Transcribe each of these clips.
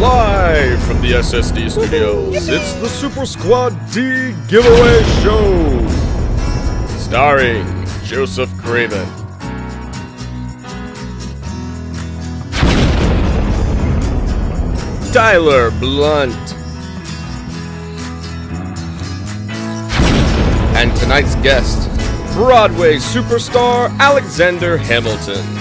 Live from the SSD studios, it's the Super Squad D Giveaway Show. Starring Joseph Craven. Tyler Blunt. And tonight's guest, Broadway superstar Alexander Hamilton.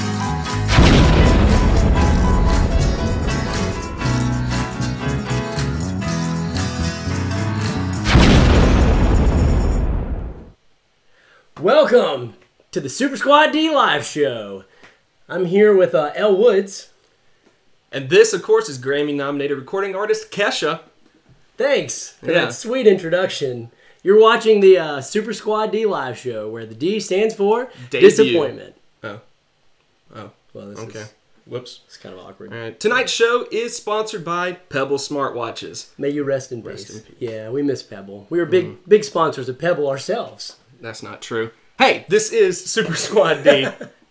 Welcome to the Super Squad D Live Show. I'm here with uh, Elle Woods. And this, of course, is Grammy nominated recording artist Kesha. Thanks for Yeah. that sweet introduction. You're watching the uh, Super Squad D Live Show, where the D stands for Debut. disappointment. Oh. Oh. Well, this Okay. is Whoops. it's kind of awkward. All right. Tonight's show is sponsored by Pebble Smartwatches. May you rest in peace. Rest in peace. Yeah, we miss Pebble. We were big, big sponsors of Pebble ourselves. That's not true. Hey, this is Super Squad D.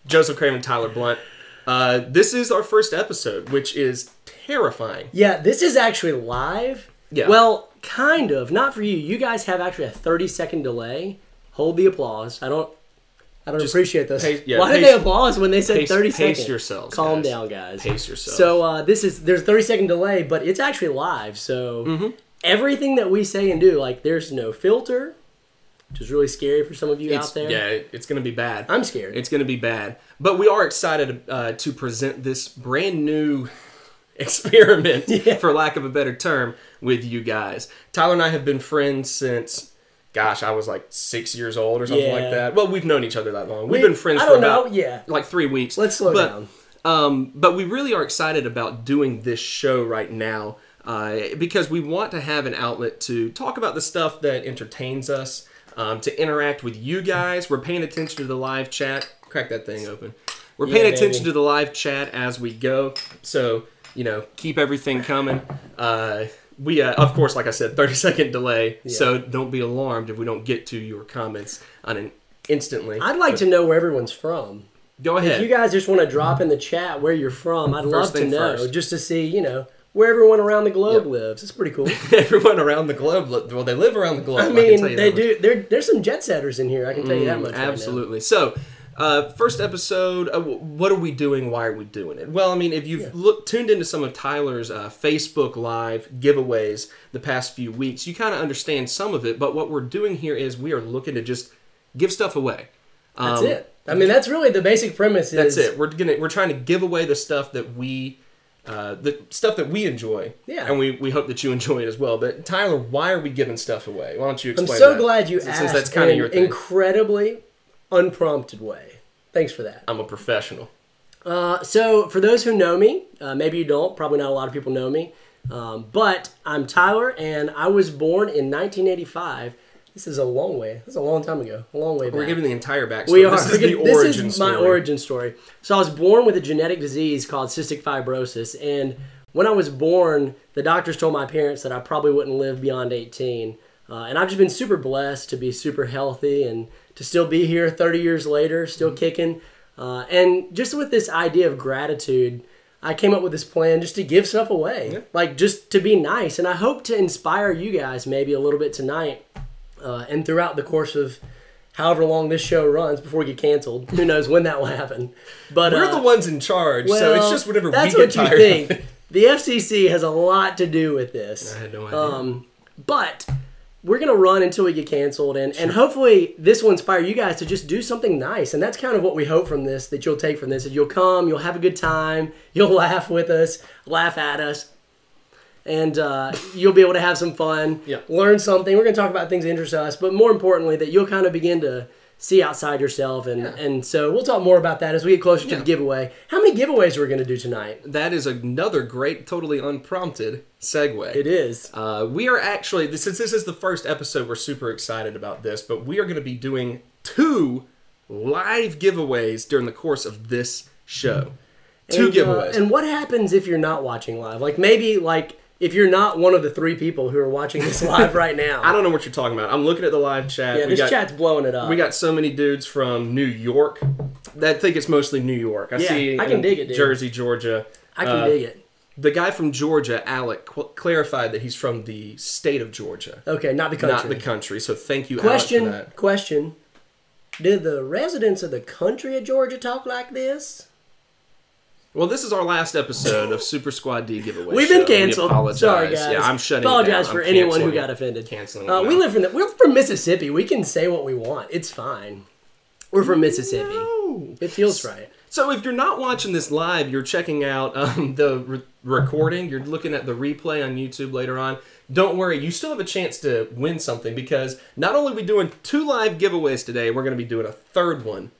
Joseph Craven, Tyler Blunt. Uh, this is our first episode, which is terrifying. Yeah, this is actually live. Yeah. Well, kind of. Not for you. You guys have actually a 30 second delay. Hold the applause. I don't. I don't Just appreciate this. pace- yeah, Why did they applause when they said pace- 30 pace seconds? yourselves, Calm guys. down, guys. Pace yourselves. So uh, this is there's a 30 second delay, but it's actually live. So Mm-hmm. everything that we say and do, like there's no filter, which is really scary for some of you It's, out there. yeah, it's going to be bad. I'm scared. It's going to be bad. But we are excited uh, to present this brand new experiment, Yeah. for lack of a better term, with you guys. Tyler and I have been friends since, gosh, I was like six years old or something Yeah. like that. Well, we've known each other that long. We've We- been friends for don't about know, yeah. like three weeks. Let's slow but, down. Um, but we really are excited about doing this show right now uh, because we want to have an outlet to talk about the stuff that entertains us, um, to interact with you guys. We're paying attention to the live chat. Crack that thing open. We're paying Yeah, attention baby. to the live chat as we go. So, you know, keep everything coming. Uh, we, uh, of course, like I said, 30 second delay. So don't be alarmed if we don't get to your comments on an instantly. I'd like to know where everyone's from. Go ahead. If you guys just want to drop in the chat where you're from, I'd love to know first. just to see, you know, where everyone around the globe Yep. lives. It's pretty cool. Everyone around the globe, li- well, they live around the globe. I can mean, you they do. There, there's some jet setters in here. I can tell you that much. right now. Absolutely. So, uh, first episode. Uh, what are we doing? Why are we doing it? Well, I mean, if you've looked tuned into some of Tyler's uh, Facebook Live giveaways the past few weeks, you kind of understand some of it. But what we're doing here is we are looking to just give stuff away. That's Um, it. I mean, that's really the basic premise. Is, That's it. We're gonna we're trying to give away the stuff that we. Uh, the stuff that we enjoy, Yeah. and we, we hope that you enjoy it as well. But Tyler, why are we giving stuff away? Why don't you I'm explain? so that? glad you Since asked. that's kind of your thing. incredibly unprompted way. Thanks for that. I'm a professional. Uh, so, for those who know me, uh, maybe you don't, probably not a lot of people know me, um, but I'm Tyler, and I was born in 1985. This is a long way. This is a long time ago. A long way back. We're giving the entire backstory. we are. This is the this origin is my story. origin story. So I was born with a genetic disease called cystic fibrosis, and when I was born, the doctors told my parents that I probably wouldn't live beyond 18. Uh, and I've just been super blessed to be super healthy and to still be here 30 years later, still Mm-hmm. kicking. Uh, and just with this idea of gratitude, I came up with this plan just to give stuff away, like just to be nice. And I hope to inspire you guys maybe a little bit tonight uh, and throughout the course of however long this show runs before we get canceled. Who knows when that will happen? But We're uh, the ones in charge, so it's just whatever. that's we what you tired. think. The FCC has a lot to do with this. I had no idea. Um, but we're gonna run until we get canceled, and and hopefully this will inspire you guys to just do something nice. And that's kind of what we hope from this. That you'll take from this is you'll come, you'll have a good time, you'll laugh with us, laugh at us. And uh, you'll be able to have some fun, Yeah. learn something. We're going to talk about things that interest us, but more importantly, that you'll kind of begin to see outside yourself. And, and so we'll talk more about that as we get closer to Yeah. the giveaway. How many giveaways are we going to do tonight? that is another great, totally unprompted segue. It is. Uh, we are actually, since this is the first episode, we're super excited about this, but we are going to be doing two live giveaways during the course of this show. Two And, uh, giveaways. and what happens if you're not watching live? Like maybe like if you're not one of the three people who are watching this live right now. I don't know what you're talking about. I'm looking at the live chat. Yeah, we this got, chat's blowing it up. We got so many dudes from New York. I think it's mostly New York. I Yeah, see I can dig it, dude. Jersey, Georgia. I can uh, dig it. the guy from Georgia, Alec, qu- clarified that he's from the state of Georgia, Okay, not the country. not the country. So thank you, question. Question. Did the residents of the country of Georgia talk like this? Well, this is our last episode of Super Squad D giveaway. We've been show. We canceled. apologize. Sorry, guys. Yeah, I'm shutting. Apologize for anyone who got offended. Canceling. Uh, we live from the, we're from Mississippi. We can say what we want. It's fine. We're from Mississippi. No. It feels right. So if you're not watching this live, you're checking out um, the re- recording. You're looking at the replay on YouTube later on. Don't worry, you still have a chance to win something because not only are we doing two live giveaways today, we're going to be doing a third one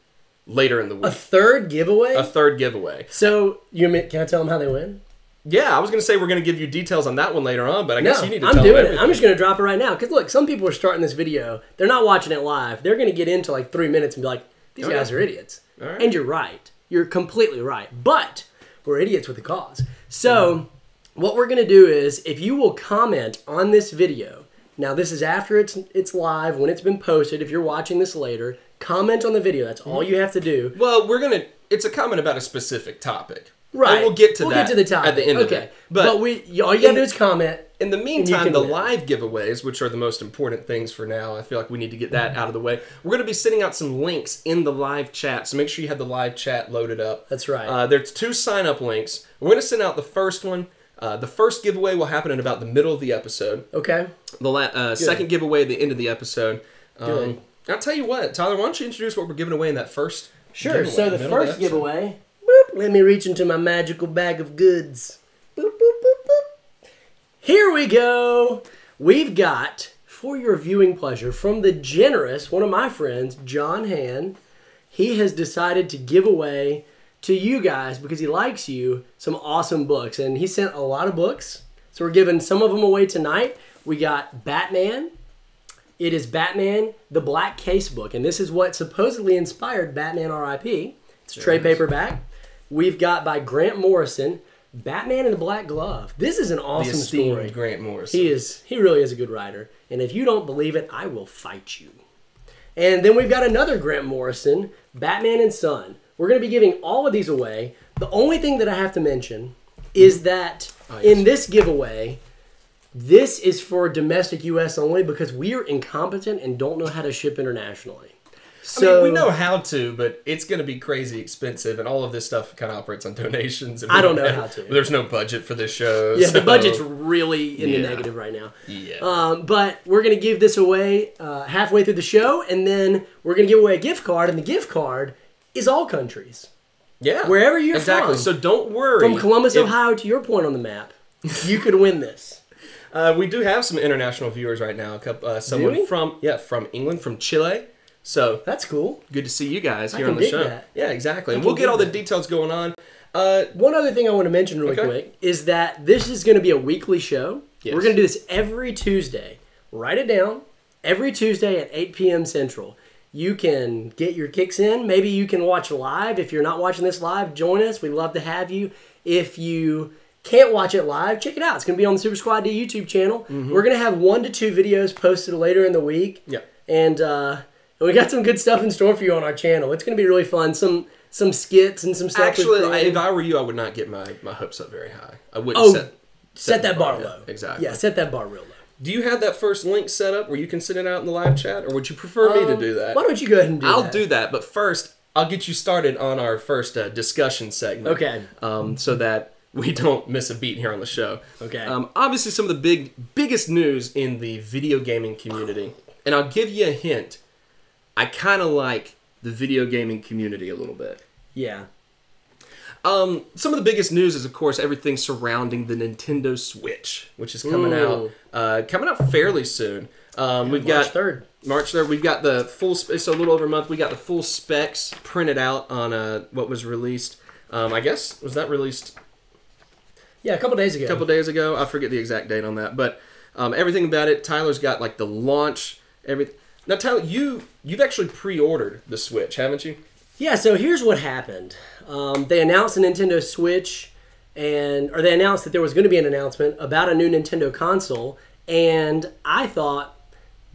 later in the week. A third giveaway. A third giveaway. so you can I tell them how they win? Yeah, I was going to say we're going to give you details on that one later on, but I No, guess you need to I'm tell doing them it. I'm just going to drop it right now. Because look, some people are starting this video. They're not watching it live. They're going to get into like three minutes and be like, "These Okay. guys are idiots." Right. And you're right. You're completely right. But we're idiots with a cause. So what we're going to do is, if you will comment on this video. Now this is after it's it's live when it's been posted. If you're watching this later, comment on the video. That's all you have to do. Well, we're gonna. It's a comment about a specific topic, Right. And we'll get to we'll that. get to the topic at the end okay. of it. But, we all you gotta in- do is comment. in the meantime, the win. live giveaways, which are the most important things for now, I feel like we need to get that out of the way. We're gonna be sending out some links in the live chat, so make sure you have the live chat loaded up. That's right. Uh, there's two sign up links. We're gonna send out the first one. Uh, the first giveaway will happen in about the middle of the episode. Okay. The la- uh, second giveaway at the end of the episode. Um, Good. I'll tell you what, Tyler. Why don't you introduce what we're giving away in that first? Sure. giveaway, So the middle first giveaway. Boop, let me reach into my magical bag of goods. Boop, boop, boop, boop. Here we go. We've got for your viewing pleasure from the generous one of my friends, John Han. He has decided to give away to you guys because he likes you some awesome books, and he sent a lot of books. So we're giving some of them away tonight. We got Batman, it is Batman, the Black Casebook, and this is what supposedly inspired Batman R.I.P. It's a trade paperback. We've got by Grant Morrison, Batman in the Black Glove. This is an awesome story. Grant Morrison. He is he really is a good writer, and if you don't believe it, I will fight you. And then we've got another Grant Morrison, Batman and Son. We're going to be giving all of these away. The only thing that I have to mention is that Oh, yes. in this giveaway, this is for domestic US only because we are incompetent and don't know how to ship internationally. I So mean, we know how to, but it's going to be crazy expensive, and all of this stuff kind of operates on donations. And I don't know have- how to. There's no budget for this show. Yeah, the budget's really in the negative right now. Yeah. Um, but we're gonna give this away uh, halfway through the show, and then we're gonna give away a gift card, and the gift card is all countries, yeah, wherever you're exactly. from. So don't worry. from Columbus, If- Ohio, to your point on the map. You could win this. Uh, we do have some international viewers right now. A couple, uh, someone from yeah, from England, from Chile. So That's cool. good to see you guys here on the show. that. Yeah, exactly. And we'll get all the details going on. Uh, One other thing I want to mention really Okay. quick is that this is going to be a weekly show. Yes. We're going to do this every Tuesday. Write it down. Every Tuesday at 8 p.m. Central. You can get your kicks in. Maybe you can watch live. If you're not watching this live, join us. We'd love to have you. If you can't watch it live, check it out. It's going to be on the Super Squad D YouTube channel. We're going to have one to two videos posted later in the week. Yeah. And uh, we got some good stuff in store for you on our channel. It's going to be really fun. Some some skits and some stuff. actually, I- if I were you, I would not get my, my hopes up very high. I wouldn't Oh, set set that bar yeah, low. Exactly. Yeah, set that bar real low. Do you have that first link set up where you can send it out in the live chat, or would you prefer me to do that? Um, Why don't you go ahead and do I'll that? do that, but first I'll get you started on our first uh, discussion segment. Okay. Um, so that we don't miss a beat here on the show. Okay. Um, obviously, some of the big biggest news in the video gaming community, and I'll give you a hint. I kind of like the video gaming community a little bit. Yeah. Um, some of the biggest news is, of course, everything surrounding the Nintendo Switch, which is coming Ooh. out uh, coming out fairly soon. Um, we've March got third. March 3rd, we've got the full, so a little over a month, we got the full specs printed out on uh, what was released. Um, I guess, was that released Yeah, a couple days ago. a couple days ago? I forget the exact date on that, but um, everything about it, Tyler's got like the launch, everything. Now, Tyler, you, you've actually pre ordered the Switch, haven't you? Yeah. So here's what happened. Um, they announced the Nintendo Switch, and or they announced that there was going to be an announcement about a new Nintendo console, and I thought,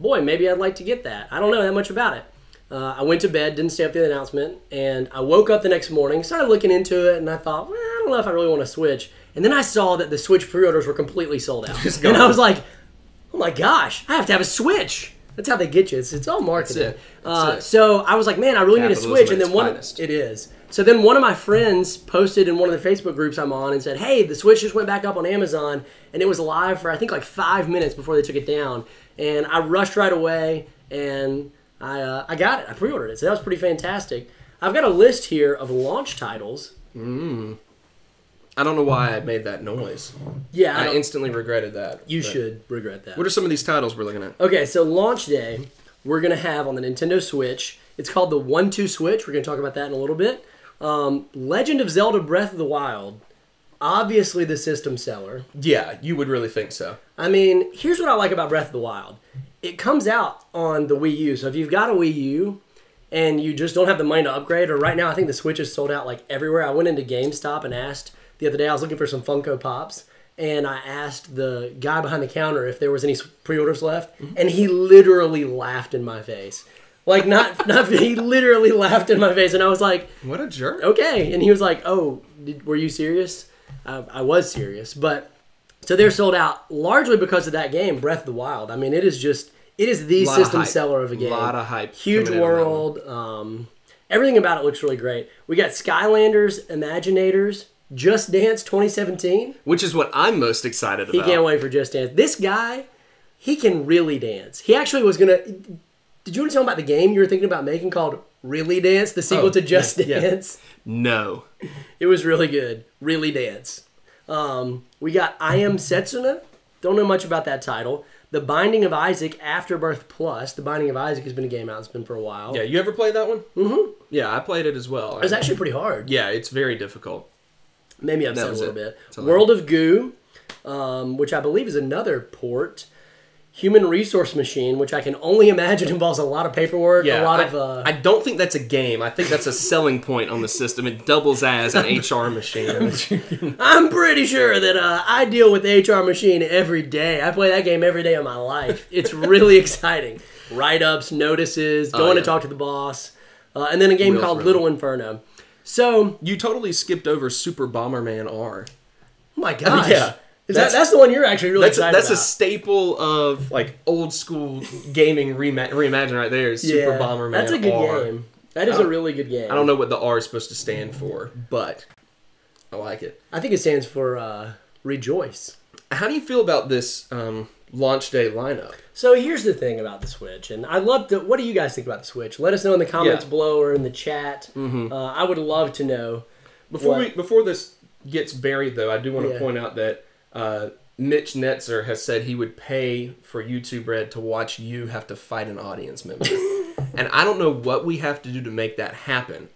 boy, maybe I'd like to get that. I don't know that much about it. Uh, I went to bed, didn't stay up for the announcement, and I woke up the next morning, started looking into it, and I thought, well, I don't know if I really want to switch. And then I saw that the Switch pre-orders were completely sold out, and I was like, "Oh my gosh, I have to have a Switch." That's how they get you. It's, it's all marketing. it. That's Uh, it. So I was like, "Man, I really need a Switch." And then one, finest. it is. So then one of my friends posted in one of the Facebook groups I'm on and said, "Hey, the Switch just went back up on Amazon, and it was live for I think like five minutes before they took it down." And I rushed right away, and I uh, I got it. I pre-ordered it, so that was pretty fantastic. I've got a list here of launch titles. I don't know why I made that noise. Yeah, I I instantly regretted that. you should regret that. What are some of these titles we're looking at? Okay, so launch day, we're gonna have on the Nintendo Switch. It's called the One Two Switch. We're gonna talk about that in a little bit. Um, Legend of Zelda: Breath of the Wild, obviously the system seller. Yeah, you would really think so. I mean, here's what I like about Breath of the Wild. It comes out on the Wii U. So if you've got a Wii U and you just don't have the money to upgrade, or right now I think the Switch is sold out like everywhere. I went into GameStop and asked the other day. I was looking for some Funko Pops, and I asked the guy behind the counter if there was any pre-orders left, and he literally laughed in my face. Like not not he literally laughed in my face, and I was like, What a jerk. okay. And he was like, oh, did, were you serious? Uh, I was serious. But so they're sold out largely because of that game, Breath of the Wild. I mean, it is just, it is the Lot of system seller of a game. Lot of hype Huge coming in on that world. Um, everything about it looks really great. We got Skylanders, Imaginators, Just Dance 2017. Which is what I'm most excited about. He can't wait for Just Dance. This guy, he can really dance. He actually was gonna. Did you want to tell him about the game you were thinking about making called Really Dance, the sequel Oh, to Just yeah, yeah. Dance? No. It was really good. Really dance. Um, we got I Am Setsuna. Don't know much about that title. The Binding of Isaac Afterbirth Plus. The Binding of Isaac has been a game out. It's been for a while. Yeah, you ever played that one? Mm-hmm. Yeah, I played it as well. It's actually pretty hard. yeah, it's very difficult. Made me upset a little it. bit. That's all World of Goo, um, which I believe is another port. Human Resource Machine, which I can only imagine involves a lot of paperwork, Yeah, a lot I, of. Uh, I don't think that's a game. I think that's a selling point on the system. It doubles as an HR machine. I'm pretty sure that uh, I deal with the HR machine every day. I play that game every day of my life. It's really exciting. Write ups, notices, going Oh, yeah. to talk to the boss, uh, and then a game called. Little Inferno. So, you totally skipped over Super Bomberman R. oh my gosh, Yeah. Is That's- that, that's the one you're actually really That's a, excited that's a staple of like old school gaming reima- reimagine right there. Is Super yeah, Bomberman That's a good R. game. That is a really good game. I don't know what the R is supposed to stand for, but I like it. I think it stands for uh, Rejoice. How do you feel about this um, launch day lineup? So here's the thing about the Switch, and I'd love to. What do you guys think about the Switch? Let us know in the comments Yeah. below or in the chat. Uh, I would love to know. Before What? we before this gets buried, though, I do want to Yeah. point out that uh, Mitch Netzer has said he would pay for YouTube Red to watch you have to fight an audience member, and I don't know what we have to do to make that happen,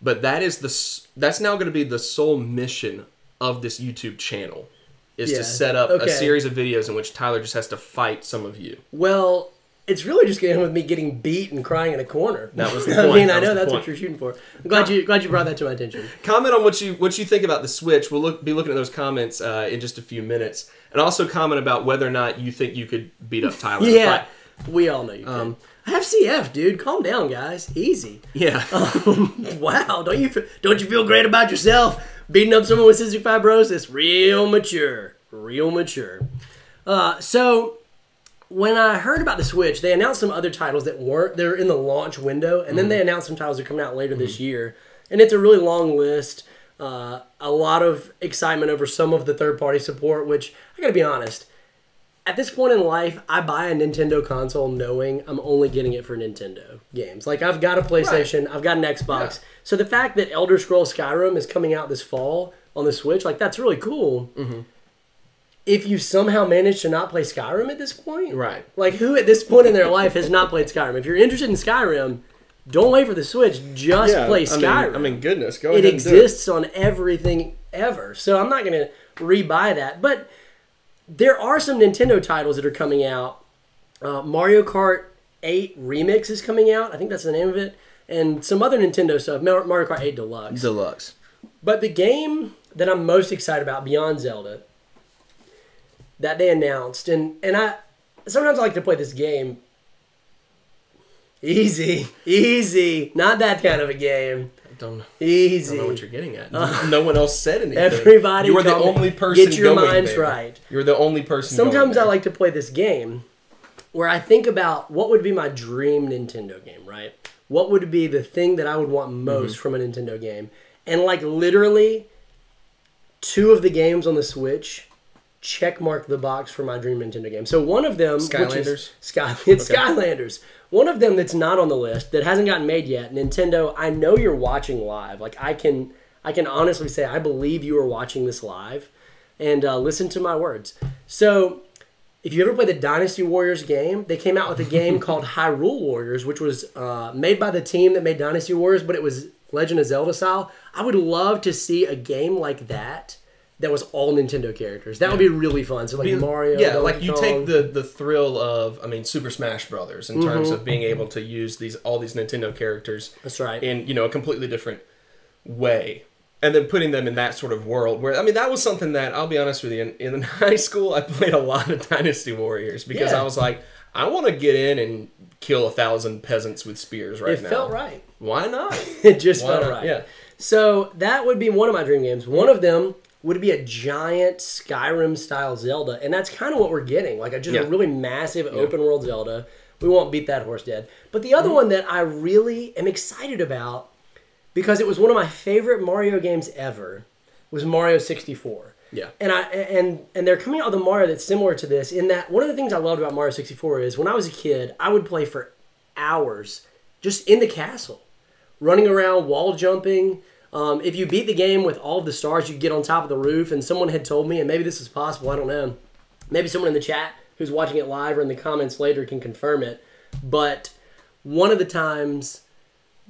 but that is the that's now going to be the sole mission of this YouTube channel is Yeah. to set up Okay. a series of videos in which Tyler just has to fight some of you. Well, it's really just getting with me getting beat and crying in a corner. That was the I point. mean, That I know that's point. what you're shooting for. I'm glad you glad you brought that to my attention. Comment on what you what you think about the Switch. We'll look be looking at those comments uh, in just a few minutes, and also comment about whether or not you think you could beat up Tyler. Yeah, we all know you can. Um, I have CF, dude. Calm down, guys. Easy. yeah. wow, don't you don't you feel great about yourself beating up someone with cystic fibrosis? Real mature, real mature. Uh, so when I heard about the Switch, they announced some other titles that weren't they're in the launch window, and then they announced some titles that are coming out later this year, and it's a really long list. Uh, a lot of excitement over some of the third party support, which I gotta be honest. At this point in life, I buy a Nintendo console knowing I'm only getting it for Nintendo games. Like I've got a PlayStation, I've got an Xbox. Yeah. So the fact that Elder Scrolls Skyrim is coming out this fall on the Switch, like that's really cool. Mm-hmm. If you somehow manage to not play Skyrim at this point, Right. Like who at this point in their life has not played Skyrim? If you're interested in Skyrim, don't wait for the Switch. Just play Skyrim. I mean, goodness, go it ahead. and do exists on everything ever. So I'm not going to rebuy that. But there are some Nintendo titles that are coming out. Uh, Mario Kart 8 Remix is coming out. I think that's the name of it. And some other Nintendo stuff. Mario Kart 8 Deluxe. Deluxe. But the game that I'm most excited about beyond Zelda that they announced, and and I sometimes I like to play this game. Easy, easy, not that kind of a game. Don't, Easy. I don't know what you're getting at. no one else said anything. Everybody you were the only person. get your going minds there. right. You're the only person. Sometimes I like to play this game where I think about what would be my dream Nintendo game, right? What would be the thing that I would want most Mm-hmm. from a Nintendo game? And like literally two of the games on the Switch check mark the box for my dream Nintendo game. So one of them which is- Skylanders? Sky it's Skylanders. One of them that's not on the list that hasn't gotten made yet. Nintendo, I know you're watching live. Like I can I can honestly say I believe you are watching this live and uh, listen to my words. So if you ever played the Dynasty Warriors game, they came out with a game called Hyrule Warriors, which was uh, made by the team that made Dynasty Warriors, but it was Legend of Zelda style. I would love to see a game like that that was all Nintendo characters. That would be really fun. So like there. Mario, Yeah, Donkey like you Kong. take the the thrill of, I mean, Super Smash Brothers in terms mm-hmm. of being able to use these all these Nintendo characters That's right. in you know a completely different way and then putting them in that sort of world where i mean that was something that i'll be honest with you in, in high school i played a lot of dynasty warriors because Yeah. i was like i want to get in and kill a thousand peasants with spears right it now It felt right. why not It just Why felt not? right. yeah So that would be one of my dream games. One of them would be a giant Skyrim style Zelda, and that's kind of what we're getting. Like a, just Yeah. a really massive open world Zelda. We won't beat that horse dead. But the other Mm-hmm. one that I really am excited about because it was one of my favorite Mario games ever was Mario 64. yeah And I and and they're coming out with a Mario that's similar to this in that one of the things I loved about Mario 64 is when I was a kid, I would play for hours just in the castle, running around, wall jumping. Um, if you beat the game with all of the stars, you get on top of the roof. And someone had told me, and maybe this is possible, I don't know. Maybe someone in the chat who's watching it live or in the comments later can confirm it. But one of the times,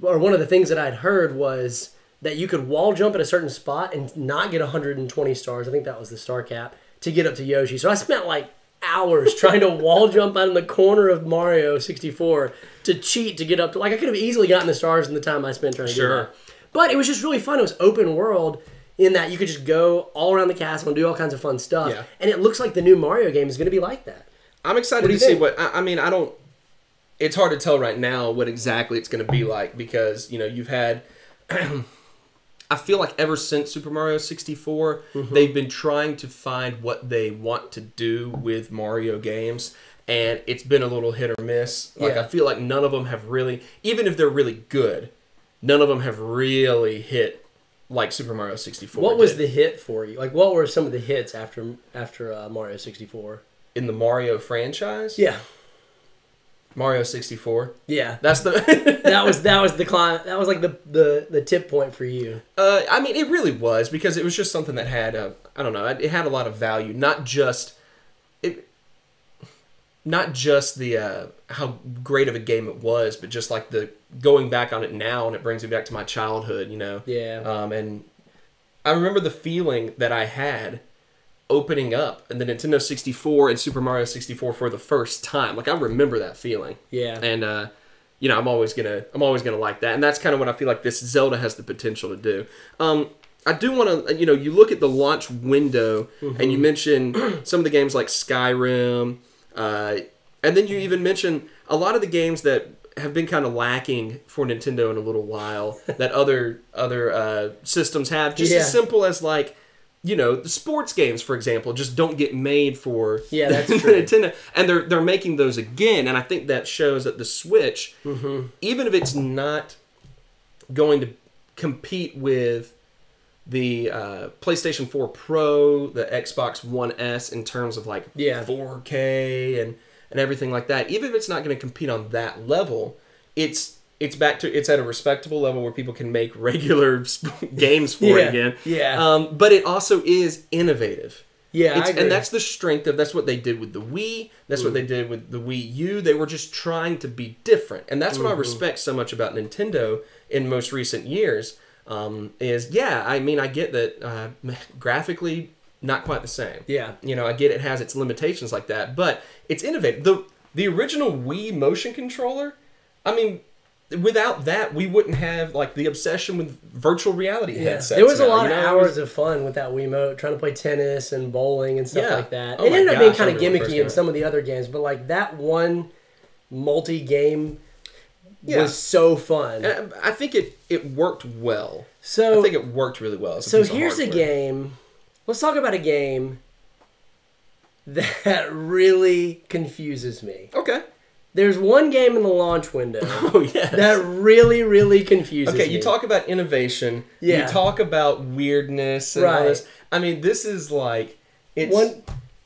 or one of the things that I'd heard was that you could wall jump at a certain spot and not get 120 stars. I think that was the star cap to get up to Yoshi. So I spent like hours trying to wall jump out in the corner of Mario 64 to cheat to get up to like I could have easily gotten the stars in the time I spent trying to Sure. do that. But it was just really fun. It was open world in that you could just go all around the castle and do all kinds of fun stuff. Yeah. And it looks like the new Mario game is going to be like that. i'm excited do to you see what I, I mean i don't it's hard to tell right now what exactly it's going to be like because you know you've had I feel like ever since Super Mario 64, Mm-hmm. they've been trying to find what they want to do with Mario games, and it's been a little hit or miss. Like Yeah. I feel like none of them have really, even if they're really good, none of them have really hit like Super Mario 64. What was did. the hit for you? Like, what were some of the hits after after uh, Mario 64? in the Mario franchise? Yeah, Mario 64. yeah. That's the. That was that was the climb. That was like the the the tip point for you. Uh, I mean, it really was because it was just something that had a, I don't know, it had a lot of value. Not just it, not just the uh, how great of a game it was, but just like the going back on it now, and it brings me back to my childhood. You know. Yeah. Um, and I remember the feeling that I had opening up and the Nintendo 64 and Super Mario 64 for the first time. Like I remember that feeling Yeah. and uh, you know I'm always gonna I'm always gonna like that, and that's kind of what I feel like this Zelda has the potential to do. Um, I do want to you know you look at the launch window and you mention some of the games like Skyrim, uh, and then you even mention a lot of the games that have been kind of lacking for Nintendo in a little while that other other uh, systems have. Just Yeah. as simple as like. You know, the sports games, for example, just don't get made for Yeah, that's true. Nintendo, and they're they're making those again, and I think that shows that the Switch, Mm-hmm. even if it's not going to compete with the uh, PlayStation 4 Pro, the Xbox One S in terms of like Yeah. 4K and and everything like that, even if it's not going to compete on that level, it's it's back to it's at a respectable level where people can make regular games for Yeah, it again. yeah. Um, but it also is innovative. Yeah, and that's the strength of that's what they did with the Wii. That's what they did with the Wii U. They were just trying to be different, and that's what I respect so much about Nintendo in most recent years. Um, is yeah, I mean, I get that uh, graphically not quite the same. Yeah. you know, I get it has its limitations like that, but it's innovative. the The original Wii motion controller, I mean. Without that, we wouldn't have like the obsession with virtual reality Yeah. headsets. There was a lot you of know? It was- hours of fun with that Wii Wiimote, trying to play tennis and bowling and stuff Yeah. like that. Oh it ended up being kind of remember the first gimmicky in some of the other games, but like that one multi-game Yeah. was so fun. And I think it it worked well. So I think it worked really well. So here's a game. Let's talk about a game that really confuses me. Okay. There's one game in the launch window Oh yes. that really, really confuses me. Okay, you talk about innovation. Yeah. You talk about weirdness and all Right. this. I mean, this is like it's One-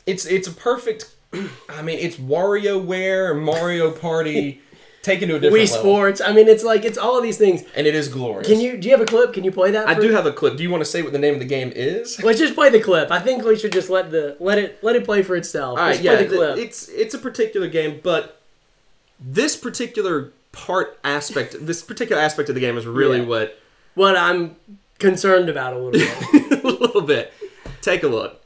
it's it's a perfect. I mean, it's WarioWare Mario Party taken to a different Wii level, Sports. I mean, it's like it's all of these things. and it is glorious. Can you? Do you have a clip? Can you play that? I do have a clip. Do you want to say what the name of the game is? Let's just play the clip. I think we should just let the let it let it play for itself. All right, Let's yeah, play the clip. it's it's a particular game, but this particular part aspect, this particular aspect of the game is really Yeah. what what I'm concerned about a little bit. a little bit. Take a look.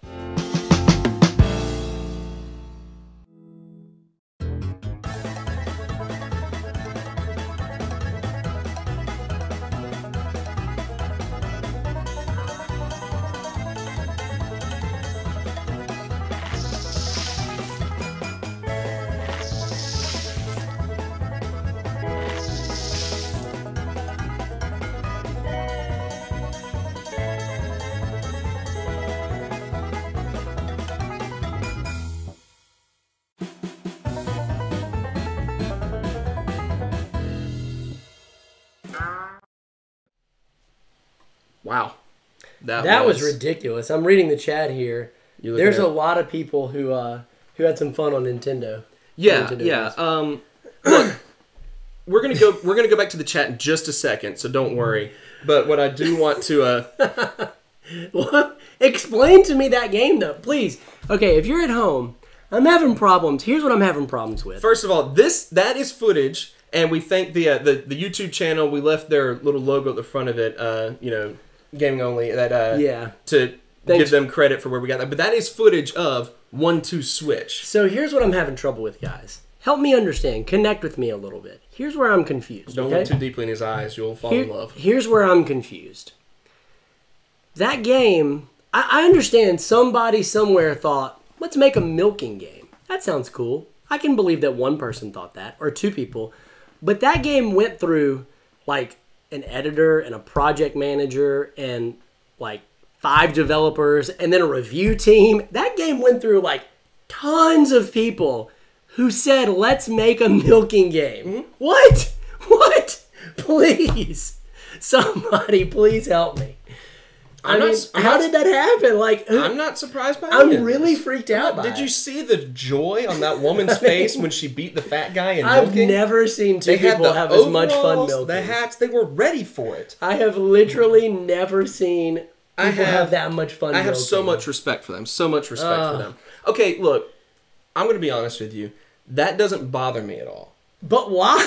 That, that was ridiculous. I'm reading the chat here. There's at a lot of people who uh who had some fun on Nintendo. Yeah, Nintendo yeah. Um, look, we're gonna go. We're gonna go back to the chat in just a second, so don't worry. But what I do want to, uh, What? Explain to me that game though, please. Okay, if you're at home, I'm having problems. Here's what I'm having problems with. first of all, this that is footage, and we thank the uh, the the YouTube channel. We left their little logo at the front of it. Uh, you know, gaming only. That uh, Yeah. to Thanks. give them credit for where we got that. But that is footage of one two switch. So here's what I'm having trouble with, guys. Help me understand. Connect with me a little bit. Here's where I'm confused. Don't okay? look too deeply in his eyes; you'll fall Here- in love. Here's where I'm confused. That game, I, I understand somebody somewhere thought, let's make a milking game. That sounds cool. I can believe that one person thought that, or two people. But that game went through like an editor and a project manager and like five developers and then a review team. That game went through like tons of people who said, let's make a milking game. Mm-hmm. What? What? Please. Somebody, please help me. I I'm not mean, I'm how not- did that happen? Like, I'm not surprised by. It. I'm really freaked out by Did you see the joy on that woman's face when she beat the fat guy in I've milking? never seen two They people have as much fun milking. The hats, they were ready for it. I have literally never seen people I have, have- that much fun. I have so much respect for them. So much respect Ugh. for them. Okay, look, I'm going to be honest with you. That doesn't bother me at all. But why?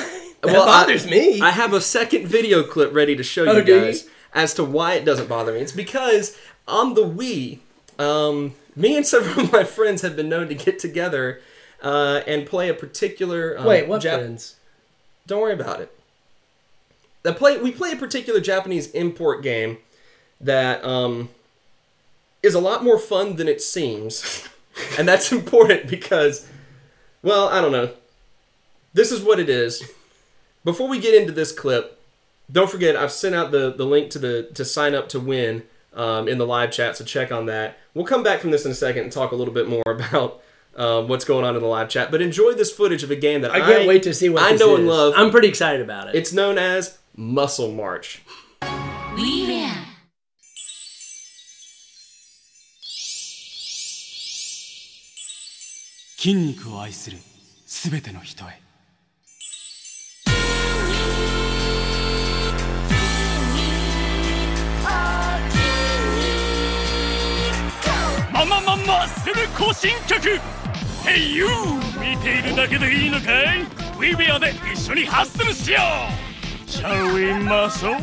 That Well, I- bothers me. I have a second video clip ready to show Oh, you do you? As to why it doesn't bother me. It's because on the Wii, um, me and several of my friends have been known to get together uh, and play a particular. Um, Wait, what Jap- friends? Don't worry about it. The play we play a particular Japanese import game that um, is a lot more fun than it seems, and that's important because, well, I don't know. This is what it is. Before we get into this clip, don't forget I've sent out the, the link to the to sign up to win um, in the live chat, so check on that. We'll come back from this in a second and talk a little bit more about um, what's going on in the live chat. But enjoy this footage of a game that I can't wait to see what I this know is. and love. I'm pretty excited about it. It's known as Muscle March. WiiWare 筋肉を愛するすべての人へママママッスル更新曲。Hey you! 見ているだけでいいのかい？We Wear で一緒にハッスルしよう。Shall we muscle?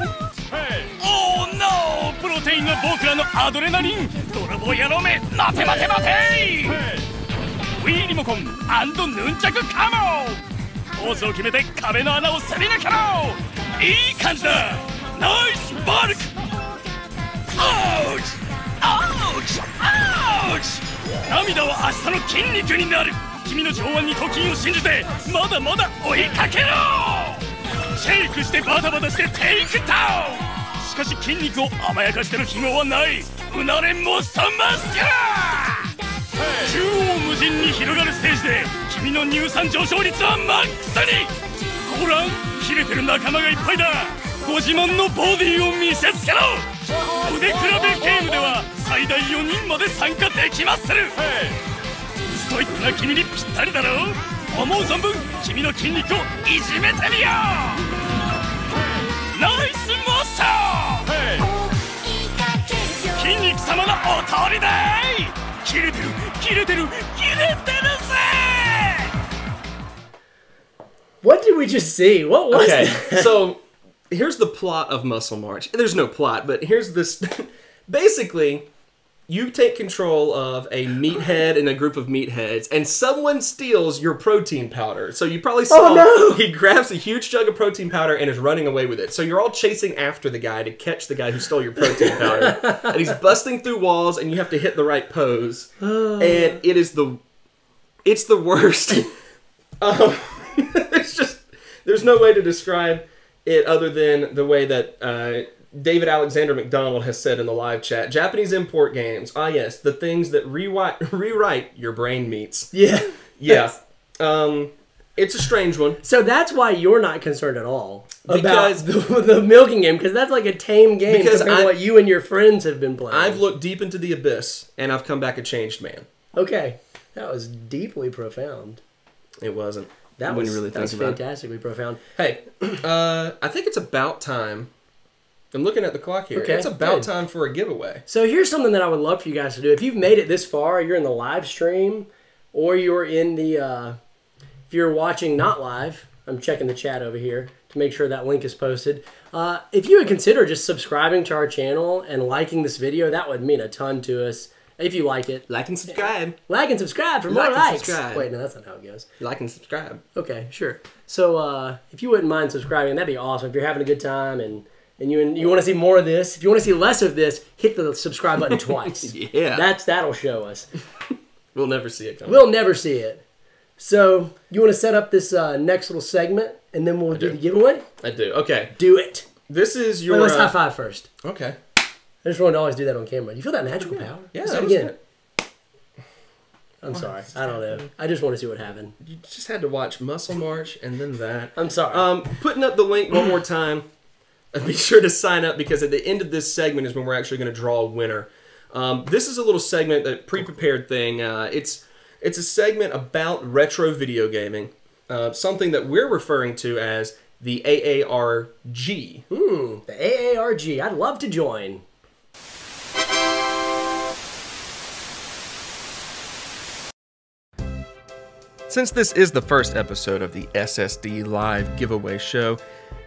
Oh no! プロテインが僕らのアドレナリン。泥棒野郎め。待て待て待て。Wii リモコンヌンチャクカモポーズを決めて壁の穴をすり抜けろいい感じだ。ナイスバルクアウチアウチアウチ涙は明日の筋肉になる。君の上腕二頭筋を信じてまだまだ追いかけろ!シェイクしてバタバタしてテイクダウン!しかし筋肉を甘やかしてる暇はない。うなれもさまスキャ縦横無尽に広がるステージで君の乳酸上昇率はマックスに!ご覧切れてる仲間がいっぱいだ。ご自慢のボディを見せつけろ!腕比べゲームでは最大4人まで参加できまする。ストイックな君にぴったりだろう。思う存分君の筋肉をいじめてみよう。ナイスマッサー筋肉様のお通りだい。切れてる切れてる切れてるぜ。What did we just see? What was Okay, that? so here's the plot of Muscle March. There's no plot, but here's this. Basically, you take control of a meathead and a group of meatheads, and someone steals your protein powder. So you probably saw Oh, no! he grabs a huge jug of protein powder and is running away with it. So you're all chasing after the guy to catch the guy who stole your protein powder, and he's busting through walls, and you have to hit the right pose, and it is the, it's the worst. Um, it's just there's no way to describe it other than the way that uh, David Alexander McDonald has said in the live chat. Japanese import games, ah yes, the things that rewrite rewrite your brain meats. Yeah. Yeah, um, it's a strange one. So that's why you're not concerned at all Because- about the, the milking game because that's like a tame game Because compared to what you and your friends have been playing. I've looked deep into the abyss and I've come back a changed man. okay, that was deeply profound. It wasn't. That when was, you really that was think about it. fantastically profound. Hey, uh, I think it's about time. I'm looking at the clock here. Okay, it's about good. time for a giveaway. So here's something that I would love for you guys to do. If you've made it this far, you're in the live stream, or you're in the, uh, if you're watching not live, I'm checking the chat over here to make sure that link is posted. Uh, if you would consider just subscribing to our channel and liking this video, that would mean a ton to us. If you like it, Like and subscribe. like and subscribe for more Like and likes. subscribe. Wait, no, that's not how it goes. Like and subscribe. Okay, sure. So uh, if you wouldn't mind subscribing, that'd be awesome. If you're having a good time and and you you want to see more of this, if you want to see less of this, hit the subscribe button twice. Yeah. that's that'll show us. We'll never see it coming. We'll never see it. So you want to set up this uh, next little segment, and then we'll do do. the giveaway. I do. Okay. Do it. This is your. Wait, let's uh, high five first. Okay. I just wanted to always do that on camera. You feel that magical power? Yeah, that do was again. I'm sorry. I don't know. I just want to see what happened. You just had to watch Muscle March and then that. I'm sorry. Um, putting up the link one more time. Uh, Be sure to sign up because at the end of this segment is when we're actually going to draw a winner. Um, this is a little segment, that pre-prepared thing. Uh, it's it's a segment about retro video gaming, uh, something that we're referring to as the AARG. Hmm, the AARG. I'd love to join. Since this is the first episode of the SSD Live giveaway show,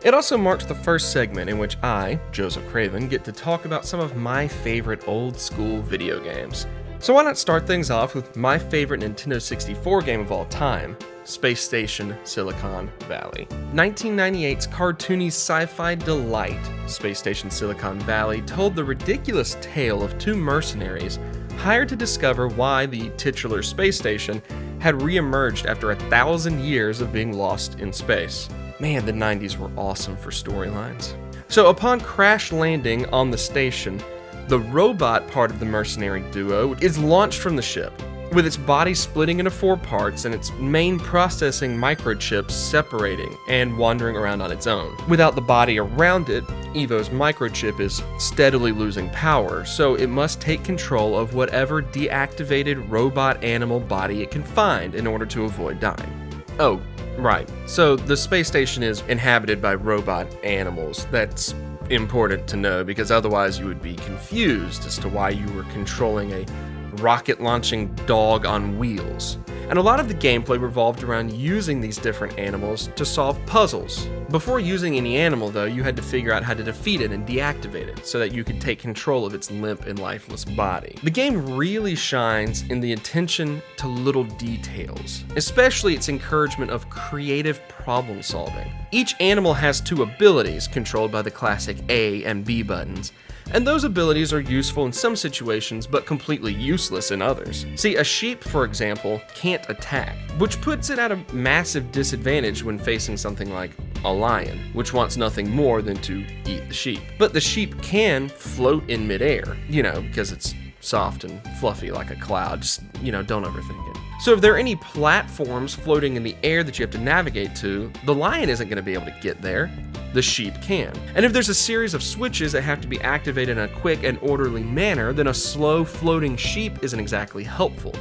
it also marks the first segment in which I, Joseph Craven, get to talk about some of my favorite old school video games. So why not start things off with my favorite Nintendo 64 game of all time, Space Station Silicon Valley. 1998's cartoony sci-fi delight, Space Station Silicon Valley told the ridiculous tale of two mercenaries hired to discover why the titular space station had re-emerged after a thousand years of being lost in space. Man, the 90s were awesome for storylines. So upon crash landing on the station, the robot part of the mercenary duo is launched from the ship, with its body splitting into four parts and its main processing microchips separating and wandering around on its own. Without the body around it, Evo's microchip is steadily losing power, so it must take control of whatever deactivated robot animal body it can find in order to avoid dying. Oh, right. So the space station is inhabited by robot animals. That's important to know because otherwise you would be confused as to why you were controlling a rocket launching dog on wheels. And a lot of the gameplay revolved around using these different animals to solve puzzles. Before using any animal, though, you had to figure out how to defeat it and deactivate it so that you could take control of its limp and lifeless body. The game really shines in the attention to little details, especially its encouragement of creative problem solving. Each animal has two abilities controlled by the classic A and B buttons, and those abilities are useful in some situations but completely useless in others. See, a sheep, for example, can't attack, which puts it at a massive disadvantage when facing something like a lion, which wants nothing more than to eat the sheep. But the sheep can float in midair, you know, because it's soft and fluffy like a cloud. Just, you know, don't overthink it. So if there are any platforms floating in the air that you have to navigate to, the lion isn't going to be able to get there. The sheep can. And if there's a series of switches that have to be activated in a quick and orderly manner, then a slow floating sheep isn't exactly helpful.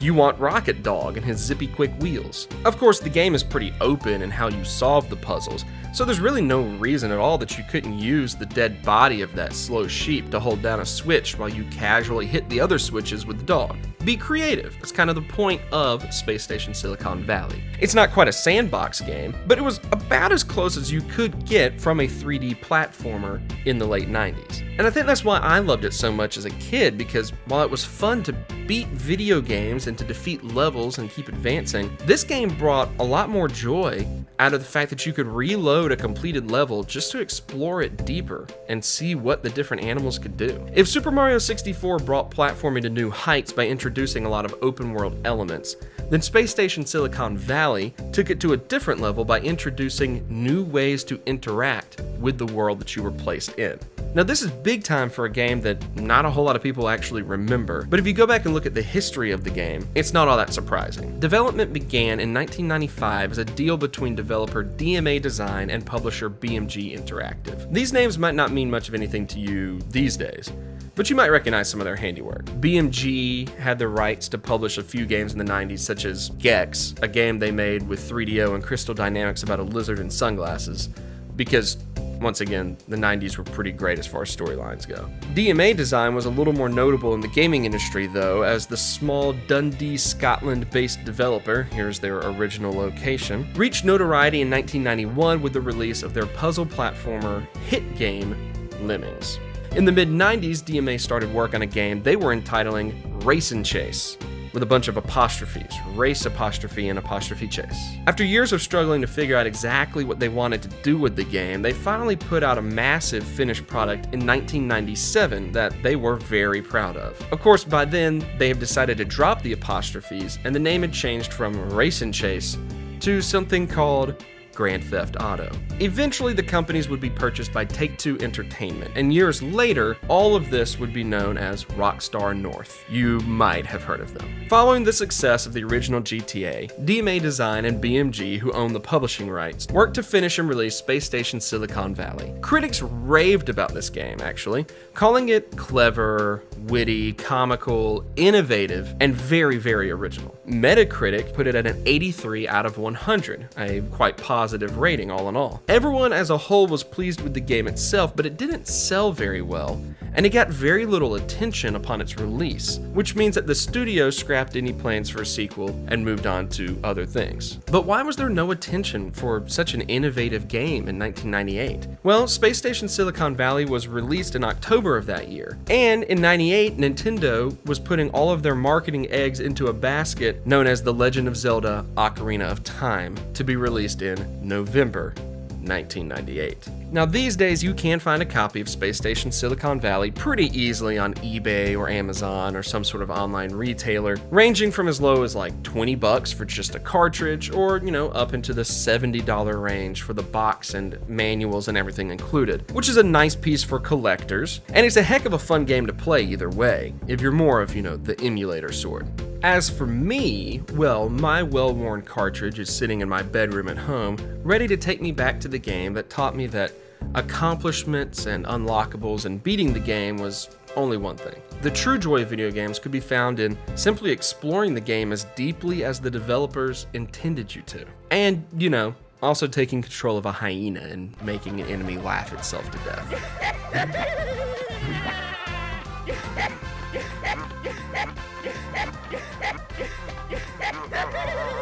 You want Rocket Dog and his zippy quick wheels. Of course, the game is pretty open in how you solve the puzzles, so there's really no reason at all that you couldn't use the dead body of that slow sheep to hold down a switch while you casually hit the other switches with the dog. Be creative. That's kind of the point of Space Station Silicon Valley. It's not quite a sandbox game, but it was about as close as you could get from a 3D platformer in the late 90s. And I think that's why I loved it so much as a kid, because while it was fun to beat video games and to defeat levels and keep advancing, this game brought a lot more joy out of the fact that you could reload a completed level just to explore it deeper and see what the different animals could do. If Super Mario 64 brought platforming to new heights by introducing a lot of open world elements, then Space Station Silicon Valley took it to a different level by introducing new ways to interact with the world that you were placed in. Now, this is big time for a game that not a whole lot of people actually remember, but if you go back and look at the history of the game, it's not all that surprising. Development began in 1995 as a deal between developer DMA Design and publisher BMG Interactive. These names might not mean much of anything to you these days, but you might recognize some of their handiwork. BMG had the rights to publish a few games in the 90s, such as Gex, a game they made with 3DO and Crystal Dynamics about a lizard in sunglasses, because once again, the 90s were pretty great as far as storylines go. DMA Design was a little more notable in the gaming industry, though, as the small Dundee, Scotland based developer, here's their original location, reached notoriety in 1991 with the release of their puzzle platformer hit game, Lemmings. In the mid 90s, DMA started work on a game they were entitling Race and Chase, with a bunch of apostrophes race apostrophe and apostrophe chase. After years of struggling to figure out exactly what they wanted to do with the game, they finally put out a massive finished product in 1997 that they were very proud of. Of course, by then, they have decided to drop the apostrophes, and the name had changed from Race and Chase to something called Grand Theft Auto. Eventually, the companies would be purchased by Take Two Entertainment, and years later, all of this would be known as Rockstar North. You might have heard of them. Following the success of the original GTA, DMA Design and BMG, who owned the publishing rights, worked to finish and release Space Station Silicon Valley. Critics raved about this game, actually, calling it clever, witty, comical, innovative, and very, very original. Metacritic put it at an 83 out of 100, a quite positive rating all in all. Everyone as a whole was pleased with the game itself, but it didn't sell very well, and it got very little attention upon its release, which means that the studio scrapped any plans for a sequel and moved on to other things. But why was there no attention for such an innovative game in 1998? Well, Space Station Silicon Valley was released in October of that year, and in 98, Nintendo was putting all of their marketing eggs into a basket known as The Legend of Zelda Ocarina of Time to be released in November 1998. Now, these days, you can find a copy of Space Station Silicon Valley pretty easily on eBay or Amazon or some sort of online retailer, ranging from as low as like 20 bucks for just a cartridge or, you know, up into the $70 range for the box and manuals and everything included, which is a nice piece for collectors, and it's a heck of a fun game to play either way, if you're more of, you know, the emulator sort. As for me, well, my well worn cartridge is sitting in my bedroom at home, ready to take me back to the game that taught me that accomplishments and unlockables and beating the game was only one thing. The true joy of video games could be found in simply exploring the game as deeply as the developers intended you to. And, you know, also taking control of a hyena and making an enemy laugh itself to death.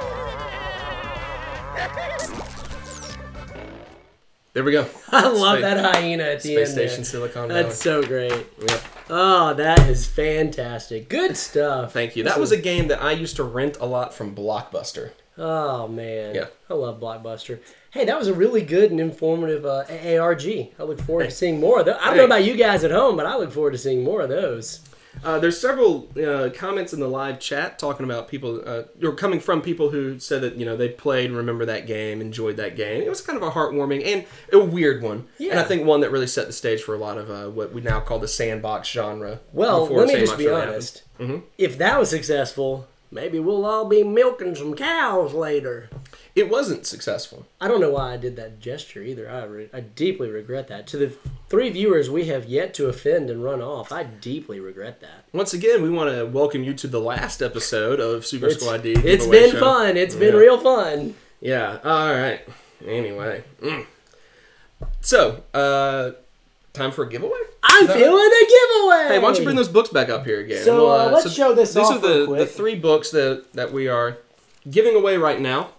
There we go. I love Space- that hyena at the Space end. there. Station Silicon Valley. That's so great. Yep. Oh, that is fantastic. Good stuff. Thank you. That was a game that I used to rent a lot from Blockbuster. Oh man. Yeah. I love Blockbuster. Hey, that was a really good and informative uh, ARG. I look forward to seeing more of those. I don't know about you guys at home, but I look forward to seeing more of those. Uh, there's several uh, comments in the live chat talking about people, uh, or coming from people who said that you know they played, and remember that game, enjoyed that game. It was kind of a heartwarming and a weird one, yeah. and I think one that really set the stage for a lot of uh, what we now call the sandbox genre. Well, let me just be honest. Mm-hmm. If that was successful, maybe we'll all be milking some cows later. It wasn't successful. I don't know why I did that gesture either. I, re- I deeply regret that. To the three viewers we have yet to offend and run off, I deeply regret that. Once again, we want to welcome you to the last episode of Super It's, Squad D. it's giveaway been show. fun. It's been Yeah. real fun. Yeah. All right. Anyway, mm. so uh, time for a giveaway. I'm Is that feeling a giveaway. Hey, why don't you bring those books back up here again? So, uh, let's show this These off are the, real the three books that, that we are giving away right now.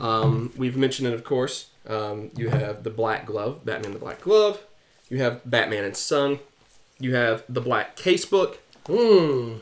Um, we've mentioned it, of course. Um, you have the Black Glove, Batman the Black Glove. You have Batman and Son. You have the Black Casebook. Hmm.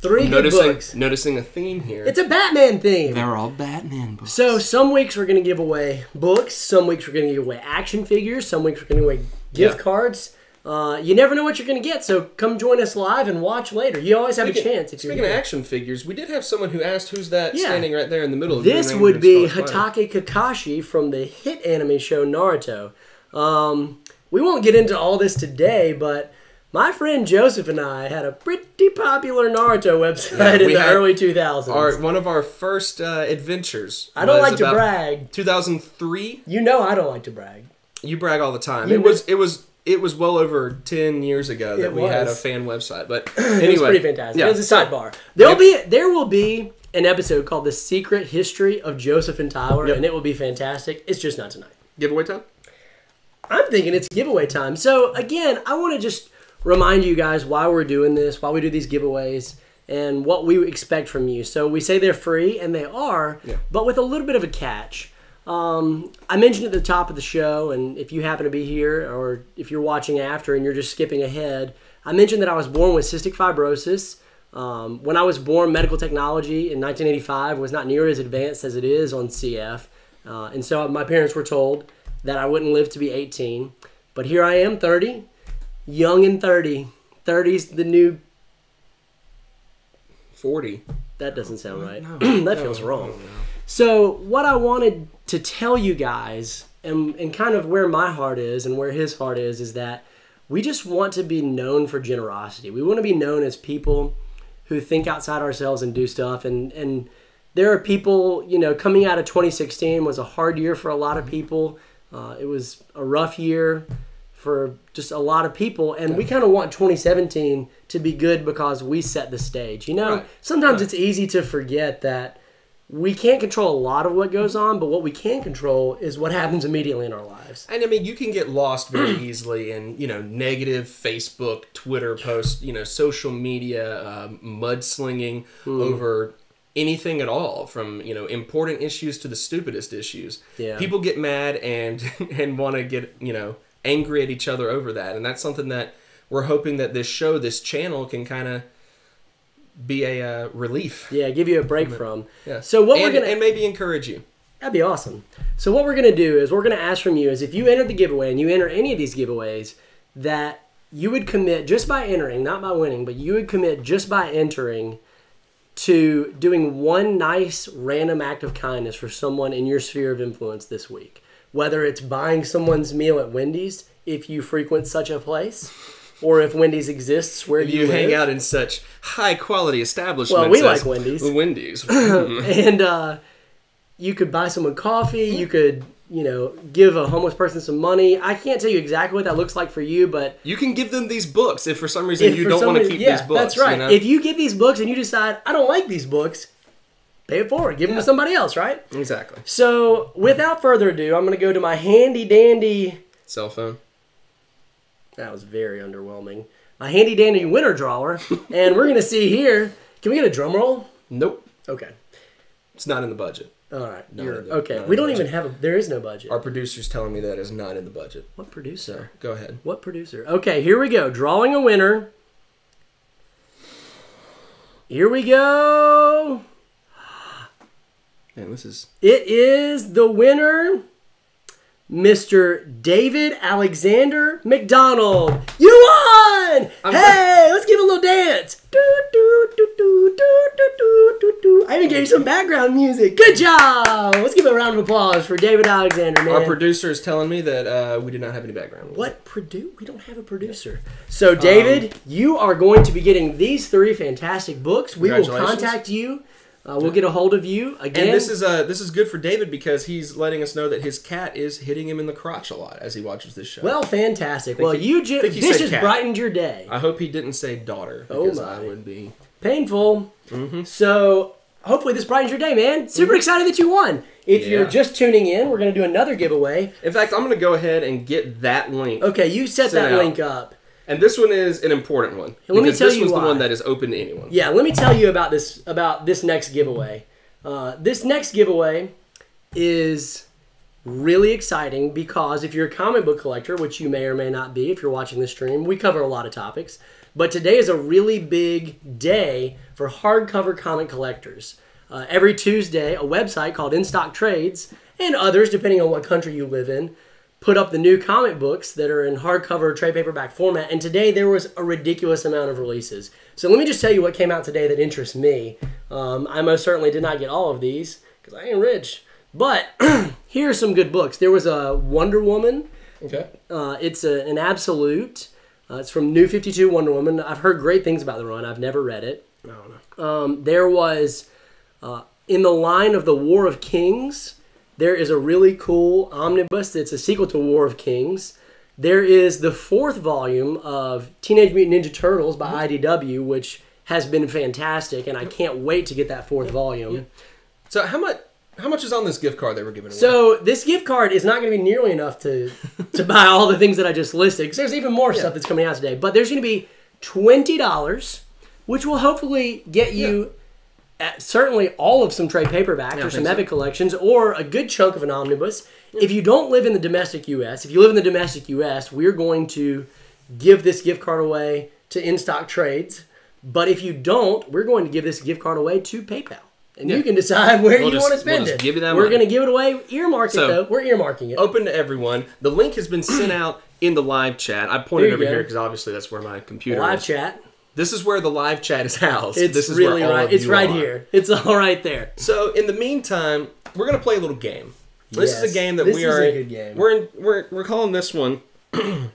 Three good Noticing, books. noticing a theme here. It's a Batman theme. They're all Batman books. So some weeks we're gonna give away books, some weeks we're gonna give away action figures, some weeks we're gonna give away gift Yeah. cards. Uh, you never know what you're gonna get, so come join us live and watch later. You always have Speaking- a chance if you're Speaking of action figures, we did have someone who asked who's that Yeah. standing right there in the middle. of This would be Hatake Kakashi from the hit anime show Naruto. Um, we won't get into all this today, but my friend Joseph and I had a pretty popular Naruto website in we the early 2000s. Our, one of our first uh, adventures. I don't like to brag. 2003. You know I don't like to brag. You brag all the time. You it was it was it was well over 10 years ago that we had a fan website. But It was pretty fantastic. Yeah. It was a sidebar. There'll Yep. be there will be an episode called "The Secret History of Joseph and Tyler," Yep. and it will be fantastic. It's just not tonight. Giveaway time? I'm thinking it's giveaway time. So again, I want to just remind you guys why we're doing this, why we do these giveaways, and what we expect from you. So we say they're free, and they are, Yeah. but with a little bit of a catch. Um, I mentioned at the top of the show, and if you happen to be here, or if you're watching after and you're just skipping ahead, I mentioned that I was born with cystic fibrosis. Um, when I was born, medical technology in 1985 was not near as advanced as it is on CF. Uh, and so my parents were told that I wouldn't live to be 18. But here I am, 30, young and 30. 30's the new. 40. That doesn't sound right. No, that no, feels wrong. no. So, what I wanted to tell you guys, and, and kind of where my heart is and where his heart is, is that we just want to be known for generosity. We want to be known as people who think outside ourselves and do stuff. And, and there are people, you know, coming out of 2016 was a hard year for a lot of people. Uh, it was a rough year for just a lot of people. And we kind of want 2017 to be good because we set the stage. You know, Right. sometimes it's easy to forget that we can't control a lot of what goes on, but what we can control is what happens immediately in our lives. And I mean, you can get lost very easily in, you know, negative Facebook, Twitter posts, you know, social media, um, mudslinging Hmm. over anything at all, from you know important issues to the stupidest issues. Yeah. People get mad and and want to get you know angry at each other over that, and that's something that we're hoping that this show, this channel, can kind of be a uh, relief. Yeah, give you a break from. Yeah. So what and, we're gonna and maybe encourage you. That'd be awesome. So what we're gonna do is we're gonna ask from you is if you enter the giveaway and you enter any of these giveaways that you would commit just by entering, not by winning, but you would commit just by entering to doing one nice random act of kindness for someone in your sphere of influence this week. Whether it's buying someone's meal at Wendy's if you frequent such a place, or if Wendy's exists where you, You hang out in such high quality establishments. Well, we like Wendy's. The Wendy's. and uh, you could buy someone coffee. You could, you know, give a homeless person some money. I can't tell you exactly what that looks like for you, but You can give them these books if for some reason you don't want to keep yeah, these books. That's right. You know? If you get these books and you decide I don't like these books, pay it forward. Give them to somebody else, right? exactly. So, without further ado, I'm going to go to my handy dandy. Cell phone. That was very underwhelming. A handy dandy winner drawer, and we're going to see here. Can we get a drum roll? Nope. Okay. It's not in the budget. All right. No, You're- no, okay. we don't budget. even have a. There is no budget. Our producer's telling me that is not in the budget. What producer? Go ahead. What producer? Okay, here we go. Drawing a winner. Here we go. Man, this is It is the winner, Mr. David Alexander McDonald. You won! I'm hey, let's give a little dance. I even gave you some background music. Good job! Let's give a round of applause for David Alexander, man. Our producer is telling me that uh, we did not have any background. What produ? We don't have a producer. So, David, um, you are going to be getting these three fantastic books. We will contact you uh, we'll get a hold of you again. And this is uh this is good for David because he's letting us know that his cat is hitting him in the crotch a lot as he watches this show. well, fantastic. Well, he- you ju- this just cat. brightened your day. I hope he didn't say daughter Oh because my. I would be. Painful. Mm-hmm. So, hopefully, this brightens your day, man. Super excited that you won. If you're just tuning in, we're going to do another giveaway. In fact, I'm going to go ahead and get that link. Okay, you set Send that out. link up. And this one is an important one. And let me tell this you one's why. the one that is open to anyone. Yeah, let me tell you about this about this next giveaway. Uh, this next giveaway is really exciting because if you're a comic book collector, which you may or may not be if you're watching this stream, we cover a lot of topics. But today is a really big day for hardcover comic collectors. Uh, every Tuesday, a website called In Stock Trades and others, depending on what country you live in, put up the new comic books that are in hardcover trade paperback format. And today there was a ridiculous amount of releases. So let me just tell you what came out today that interests me. Um, I most certainly did not get all of these because I ain't rich. But here are some good books. There was a Wonder Woman. Okay. Uh, it's a, an absolute. Uh, it's from New 52 Wonder Woman. I've heard great things about the run. I've never read it. I don't know. Um, there was uh, in the line of the War of Kings. There is a really cool omnibus that's a sequel to War of Kings. There is the fourth volume of Teenage Mutant Ninja Turtles by mm-hmm. IDW, which has been fantastic, and I can't wait to get that fourth volume. So how much how much is on this gift card they were giving away? So this gift card is not going to be nearly enough to to buy all the things that I just listed. Because there's even more stuff that's coming out today. But there's going to be twenty dollars, which will hopefully get you certainly all of some trade paperbacks I or some think so. epic collections, or a good chunk of an omnibus. If you don't live in the domestic U.S., if you live in the domestic U.S., we're going to give this gift card away to In Stock Trades. But if you don't, we're going to give this gift card away to PayPal. And you can decide where We'll you just- want to spend we'll it. give you that We're going to give it away. Earmark So- it though. We're earmarking it. open to everyone. The link has been sent out in the live chat. I pointed over go. here because obviously that's where my computer Live is. chat. This is where the live chat is housed. It's this is really right. It's right are. here. It's all right there. So in the meantime, we're gonna play a little game. This is a game that This we is are. a good game. We're in, we're we're calling this one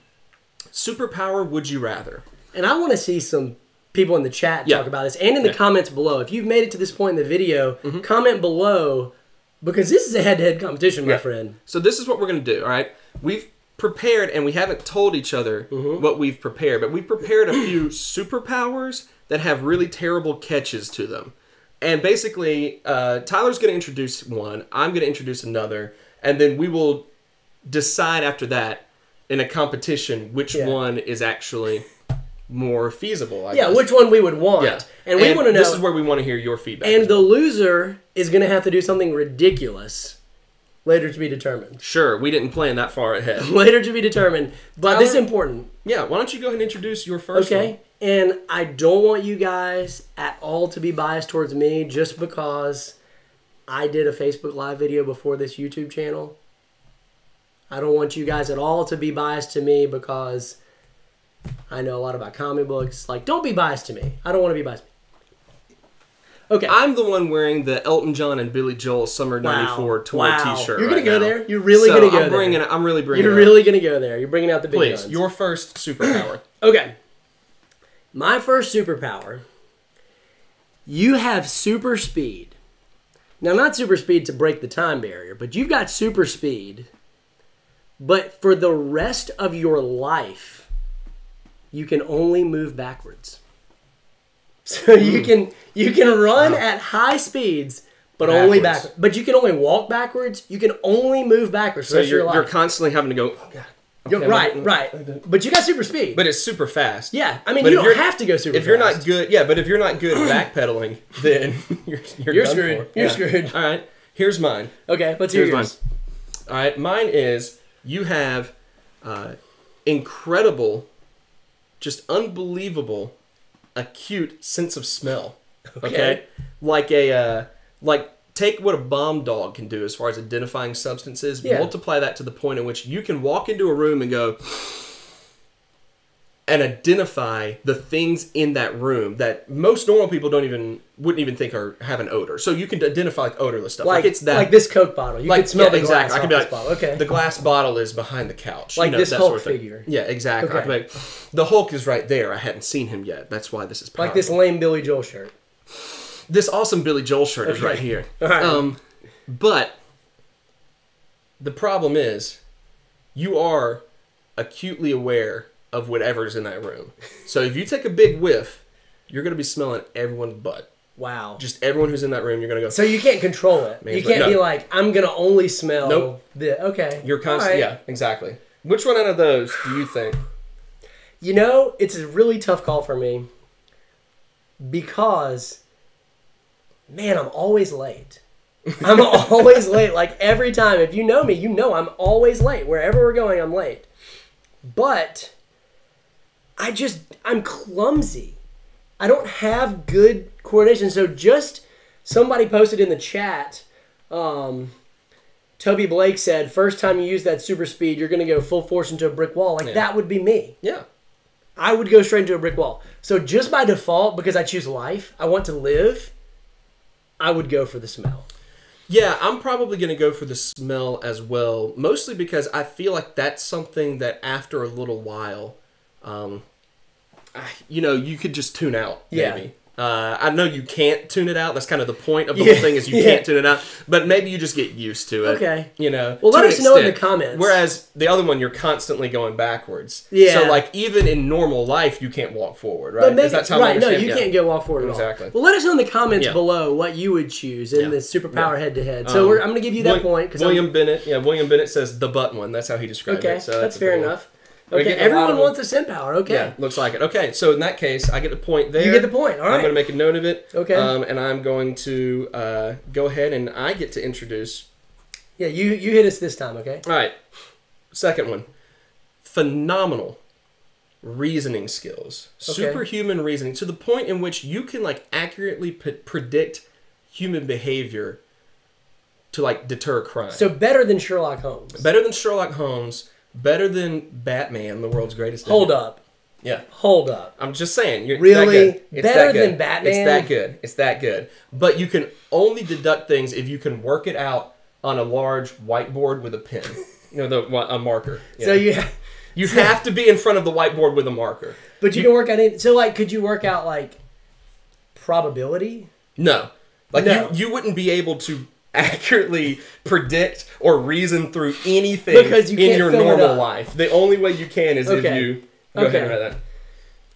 Superpower Would You Rather. And I want to see some people in the chat Yeah. talk about this and in the Yeah. comments below. If you've made it to this point in the video, Mm-hmm. comment below because this is a head-to-head competition, my Yeah. friend. So this is what we're gonna do. All right, we've prepared and we haven't told each other Mm-hmm. what we've prepared, but we've prepared a few superpowers that have really terrible catches to them. And basically, uh, Tyler's going to introduce one. I'm going to introduce another, and then we will decide after that in a competition which Yeah. one is actually more feasible. I Yeah, guess. which one we would want. Yeah, And we want to know. This is where we want to hear your feedback. and the loser is going to have to do something ridiculous later to be determined. sure, we didn't plan that far ahead. Later to be determined. But this is important. yeah, why don't you go ahead and introduce your first Okay. one? And I don't want you guys at all to be biased towards me just because I did a Facebook Live video before this YouTube channel. I don't want you guys at all to be biased to me because I know a lot about comic books. Like, don't be biased to me. I don't want to be biased. Okay. I'm the one wearing the Elton John and Billy Joel Summer Wow. '94 tour Wow. T-shirt. You're gonna right go now. there? You're really So gonna go I'm there? bringing. I'm really bringing. You're really going to go there. You're bringing out the big Please, guns. your first superpower. Okay. My first superpower. You have super speed. Now, not super speed to break the time barrier, but you've got super speed. But for the rest of your life, you can only move backwards. So you Hmm. can you can run at high speeds, but only Backwards. backwards. But you can only walk backwards. You can only move backwards. So the rest your you're, you're constantly having to go. Oh God. Okay, right, right. But you got super speed. But it's super fast. yeah, I mean But you don't have to go super. Fast. If you're not good, yeah. But if you're not good at backpedaling, then you're you're, You're screwed. You're Yeah. screwed. All right. Here's mine. Okay, let's hear Here's yours. mine. All right, mine is you have uh, incredible, just unbelievable, acute sense of smell. Okay, Okay. like a uh, like take what a bomb dog can do as far as identifying substances, Yeah. multiply that to the point in which you can walk into a room and go. And identify the things in that room that most normal people don't even wouldn't even think are have an odor. So you can identify like odorless stuff. Like, Like, it's that like this Coke bottle. You like can smell yeah, the exactly. I can be like, bottle. Okay. the glass bottle is behind the couch, Like you know, this Hulk sort of figure. Yeah, exactly. Be like, the Hulk is right there. I hadn't seen him yet. That's why this is powerful. like this lame Billy Joel shirt. this awesome Billy Joel shirt is right here. Right. Um, but the problem is, you are acutely aware of whatever's in that room. So if you take a big whiff, you're gonna be smelling everyone's butt. Wow. Just everyone who's in that room, you're gonna go. so you can't control it. Man, you can't no. be like, I'm gonna only smell Nope. the okay. you're constant. Right. Yeah, exactly. Which one out of those do you think? You know, it's a really tough call for me because, man, I'm always late. I'm always late. Like every time, if you know me, you know I'm always late. Wherever we're going, I'm late. But I just, I'm clumsy. I don't have good coordination. So just somebody posted in the chat. Um, Toby Blake said, first time you use that super speed, you're going to go full force into a brick wall. Like, that would be me. Yeah. I would go straight into a brick wall. So just by default, because I choose life, I want to live, I would go for the smell. Yeah, I'm probably going to go for the smell as well, mostly because I feel like that's something that after a little while, um, you know, you could just tune out. Yeah. Maybe. Uh, I know you can't tune it out. That's kind of the point of the Yeah, whole thing is you yeah. can't tune it out. But maybe you just get used to it. Okay. You know. Well, let us know in the comments. Whereas the other one, you're constantly going backwards. Yeah. So like even in normal life, you can't walk forward, right? Maybe, Is that how right, no, you Yeah. can't go walk forward at all. Exactly. Well, let us know in the comments below what you would choose in the superpower head to head. So Um, we're, I'm going to give you that Wil- point. Cause William Bennett, yeah, William Bennett says the butt one. That's how he I'm, described okay, it. So that's that's fair enough. one. Okay, everyone wants a sim power. Okay. Yeah, looks like it. Okay, so in that case, I get the point there. You get the point. All right. I'm going to make a note of it. Okay. Um, and I'm going to uh, go ahead and I get to introduce. Yeah, you, you hit us this time, okay? All right, second one. Phenomenal reasoning skills, Okay. superhuman reasoning, to the point in which you can like accurately p- predict human behavior to like deter crime. So better than Sherlock Holmes. better than Sherlock Holmes, better than Batman, the world's greatest. Hold up. Yeah. Hold up. I'm just saying. You're, Really? It's that good. It's Better that good. than Batman? It's that good. It's that good. But you can only deduct things if you can work it out on a large whiteboard with a pen. You know, the a marker. Yeah. So you, you have to be in front of the whiteboard with a marker. but you can work out any. So like, could you work out like probability? No, like No. you, you wouldn't be able to accurately predict or reason through anything Because you in your normal life. The only way you can is Okay. if you go ahead and write that.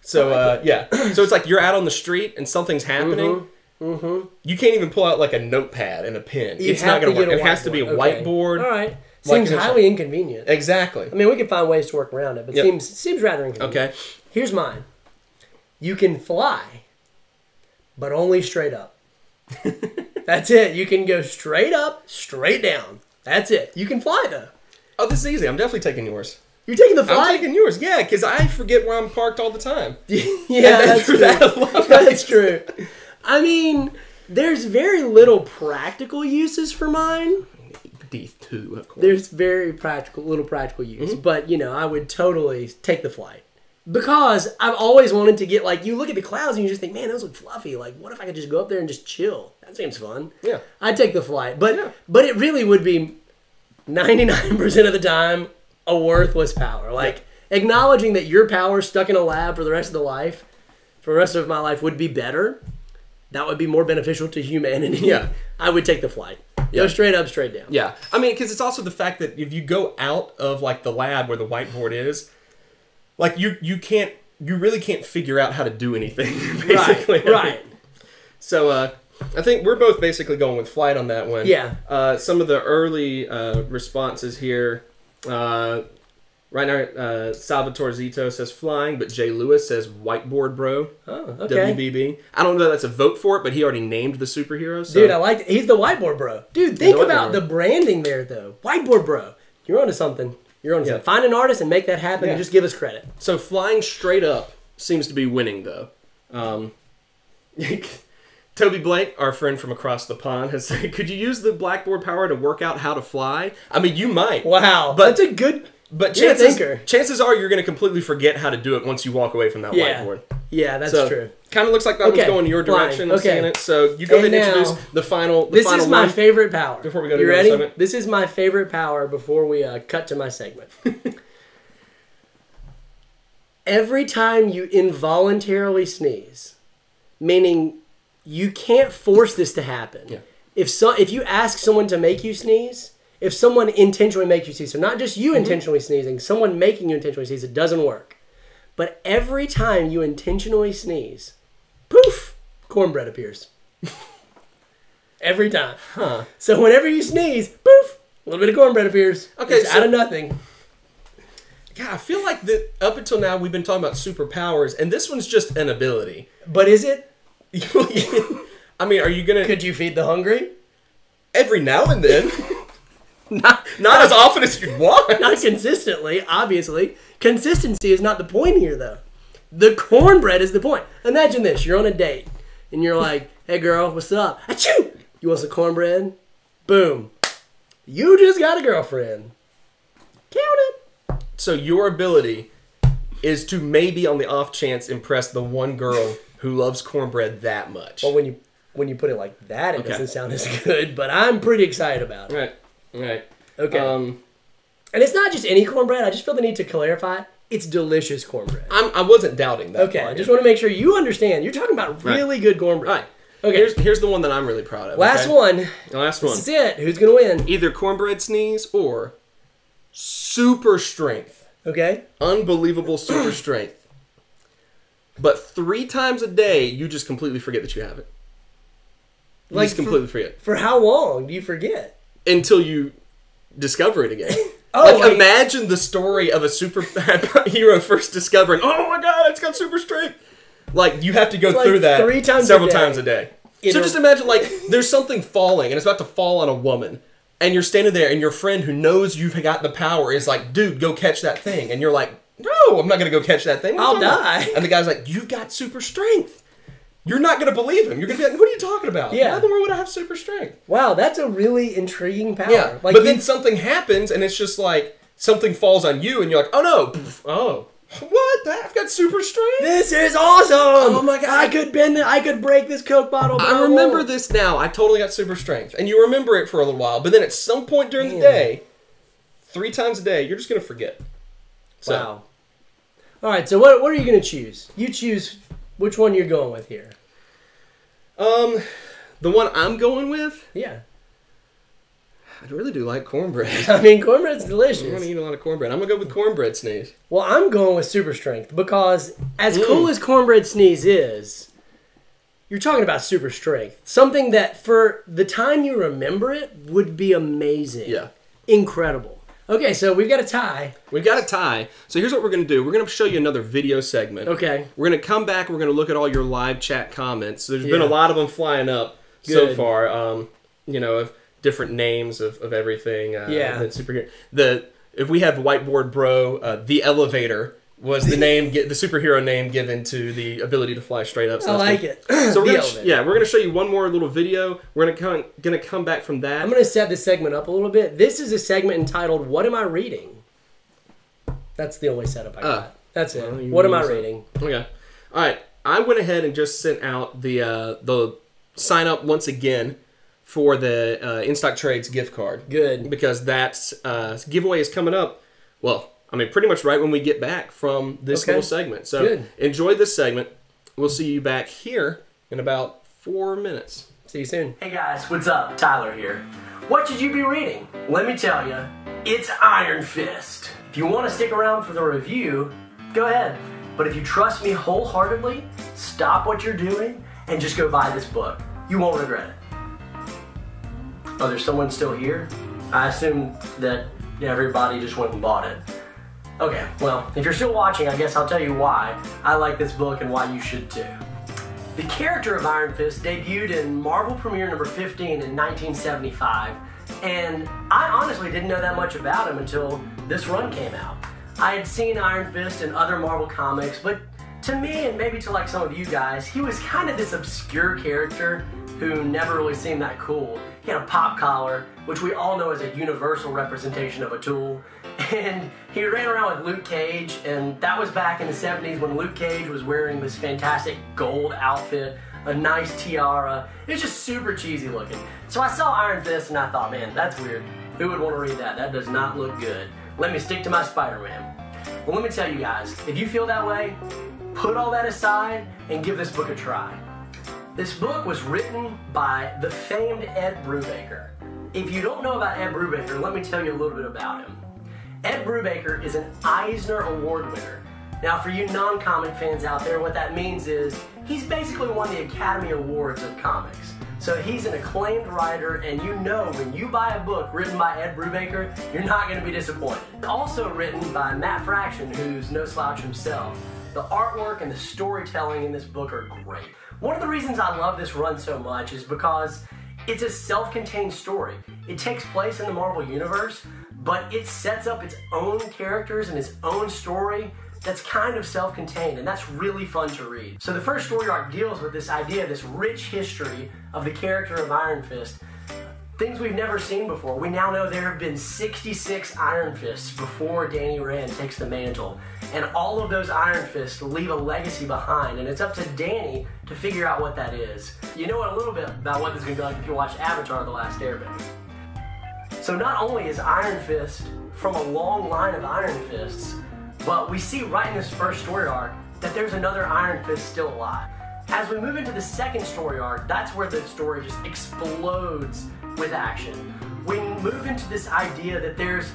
So uh, yeah, so it's like you're out on the street and something's happening. You can't even pull out like a notepad and a pen. Mm-hmm. You it's not going to work. It has to be a Okay. whiteboard. All right. like Seems a- highly inconvenient. Exactly. I mean, we can find ways to work around it, but Yep. seems seems rather inconvenient. Okay. Here's mine. You can fly, but only straight up. That's it. You can go straight up, straight down. That's it. You can fly though. Oh, this is easy. I'm definitely taking yours. You're taking the flight? I'm taking yours. Yeah, because I forget where I'm parked all the time. yeah, that's true. that That's true. I mean, there's very little practical uses for mine. D2, of course. There's very practical, little practical use, Mm-hmm. but you know, I would totally take the flight because I've always wanted to get like you look at the clouds and you just think, man, those look fluffy. Like, what if I could just go up there and just chill? That seems fun. Yeah. I'd take the flight, but Yeah. but it really would be ninety nine percent of the time a worthless power. Like acknowledging that your power stuck in a lab for the rest of the life, for the rest of my life, would be better. That would be more beneficial to humanity. Yeah. I would take the flight. Yeah. Go straight up, straight down. Yeah, I mean, because it's also the fact that if you go out of like the lab where the whiteboard is, like you you can't you really can't figure out how to do anything. Basically, Right. Right. So uh, I think we're both basically going with flight on that one. Yeah. Uh, some of the early uh, responses here. Uh, right now, uh, Salvatore Zito says flying, but Jay Lewis says whiteboard bro. Oh, okay. WBB. I don't know that that's a vote for it, but he already named the superhero. So. Dude, I like. He's the whiteboard bro. Dude, think the about bro. the branding there, though. Whiteboard bro. You're onto something. You're onto Yeah. something. Find an artist and make that happen Yeah. and just give us credit. So flying straight up seems to be winning, though. Um, Toby Blake, our friend from across the pond, has said, "Could you use the blackboard power to work out how to fly?" I mean, you might. Wow. But- That's a good. But chances, chances are you're going to completely forget how to do it once you walk away from that Yeah. whiteboard. Yeah, that's So true. kind of looks like that Okay, one's going your direction. I'm Okay. seeing it. So you go And ahead and introduce the final. The This final is my favorite power. Before we go to you ready? segment? This is my favorite power before we uh, cut to my segment. Every time you involuntarily sneeze, meaning you can't force this to happen. Yeah. If so, if you ask someone to make you sneeze, if someone intentionally makes you sneeze, so not just Mm-hmm. you intentionally sneezing, someone making you intentionally sneeze, it doesn't work. But every time you intentionally sneeze, poof, cornbread appears. every time. Huh. So whenever you sneeze, poof, a little bit of cornbread appears. Okay, It's so- out of nothing. God, I feel like that up until now we've been talking about superpowers, and this one's just an ability. But is it? I mean, are you gonna Could you feed the hungry? every now and then? not not as often as you'd want. Not consistently, obviously. Consistency is not the point here, though. The cornbread is the point. Imagine this: you're on a date, and you're like, "Hey, girl, what's up? Achoo! You want some cornbread? Boom! You just got a girlfriend. Count it. So your ability is to maybe on the off chance impress the one girl who loves cornbread that much. Well, when you when you put it like that, it Okay. doesn't sound as good. But I'm pretty excited about it. Right. Right. Okay. Um, And it's not just any cornbread. I just feel the need to clarify. It's delicious cornbread. I'm, I wasn't doubting that. Okay, I just want to make sure you understand. You're talking about really good cornbread. Right. Okay. Here's here's the one that I'm really proud of. Last okay? one. Last one. This is it. Who's gonna win? Either cornbread sneeze or super strength. Okay. Unbelievable super strength. But three times a day, you just completely forget that you have it. You Like just for- completely forget For how long do you forget? until you discover it again. Oh, like wait. imagine the story of a superhero first discovering, oh my god, it's got super strength. Like you have to go Like through that three times a several day. times a day. So a- just imagine like there's something falling and it's about to fall on a woman. And you're standing there and your friend who knows you've got the power is like, dude, go catch that thing. And you're like, no, I'm not gonna go catch that thing. What I'll talking about?" die. And the guy's like, you've got super strength. You're not gonna believe him. You're gonna be like, what are you talking about? Yeah. In the world would I have super strength? Wow, that's a really intriguing power. Yeah, Like but you- then something happens, and it's just like something falls on you, and you're like, "Oh no! Oh, what? I've got super strength." this is awesome. Oh my God. I could bend it. I could break this Coke bottle. I remember this now. I totally got super strength, and you remember it for a little while, but then at some point during the day, three times a day, you're just gonna forget. So, Wow. All right. So what what are you gonna choose? You choose which one you're going with here. um, the one I'm going with, Yeah. I really do like cornbread. I mean, cornbread's delicious. I'm gonna eat a lot of cornbread. I'm gonna go with cornbread sneeze. Well, I'm going with super strength because as Mm. cool as cornbread sneeze is, you're talking about super strength. Something that for the time you remember it would be amazing. Yeah. Incredible. Okay, so we've got a tie. We've got a tie. So here's what we're gonna do. We're gonna show you another video segment. Okay. We're gonna come back. We're gonna look at all your live chat comments. There's been a lot of them flying up so far. Um, you know, of different names of, of everything. Uh, Yeah. superhero. The if we have whiteboard bro, uh, the elevator was the name, the superhero name given to the ability to fly straight up. So I like it. So we're gonna, yeah, we're gonna show you one more little video. We're gonna come gonna come back from that. I'm going to set this segment up a little bit. This is a segment entitled "What Am I Reading?" That's the only setup I got. Uh, That's it. well, what am I reading? Okay. All right. I went ahead and just sent out the uh, the sign up once again for the uh, In Stock Trades gift card. Good. Because that uh, giveaway is coming up. Well, I mean, pretty much right when we get back from this Okay. little segment. So Good. enjoy this segment. We'll see you back here in about four minutes. See you soon. Hey guys, what's up? Tyler here. What should you be reading? Let me tell you, it's Iron Fist. If you want to stick around for the review, go ahead. But if you trust me wholeheartedly, stop what you're doing and just go buy this book. You won't regret it. Oh, there's someone still here? I assume that everybody just went and bought it. Okay, well, if you're still watching, I guess I'll tell you why I like this book and why you should too. The character of Iron Fist debuted in Marvel Premiere number 15 in 1975, and I honestly didn't know that much about him until this run came out. I had seen Iron Fist in other Marvel comics, but to me, and maybe to like some of you guys, he was kind of this obscure character who never really seemed that cool. He had a pop collar, which we all know is a universal representation of a tool. And he ran around with Luke Cage, and that was back in the 70s when Luke Cage was wearing this fantastic gold outfit, a nice tiara. It's just super cheesy looking. So I saw Iron Fist and I thought, man, that's weird. Who would want to read that? That does not look good. Let me stick to my Spider Man. Well, let me tell you guys, if you feel that way, put all that aside and give this book a try. This book was written by the famed Ed Brubaker. If you don't know about Ed Brubaker, let me tell you a little bit about him. Ed Brubaker is an Eisner Award winner. Now, for you non comic fans out there, what that means is he's basically won the Academy Awards of comics. So he's an acclaimed writer, and you know when you buy a book written by Ed Brubaker, you're not going to be disappointed. Also written by Matt Fraction, who's no slouch himself. The artwork and the storytelling in this book are great. One of the reasons I love this run so much is because it's a self contained story. It takes place in the Marvel Universe, but it sets up its own characters and its own story that's kind of self contained, and that's really fun to read. So, the first story arc deals with this idea, this rich history of the character of Iron Fist. Things we've never seen before. We now know there have been 66 Iron Fists before Danny Rand takes the mantle. And all of those Iron Fists leave a legacy behind, and it's up to Danny to figure out what that is. You know a little bit about what this is going to be like if you watch Avatar The Last Airbender. So not only is Iron Fist from a long line of Iron Fists, but we see right in this first story arc that there's another Iron Fist still alive. As we move into the second story arc, that's where the story just explodes with action. We move into this idea that there's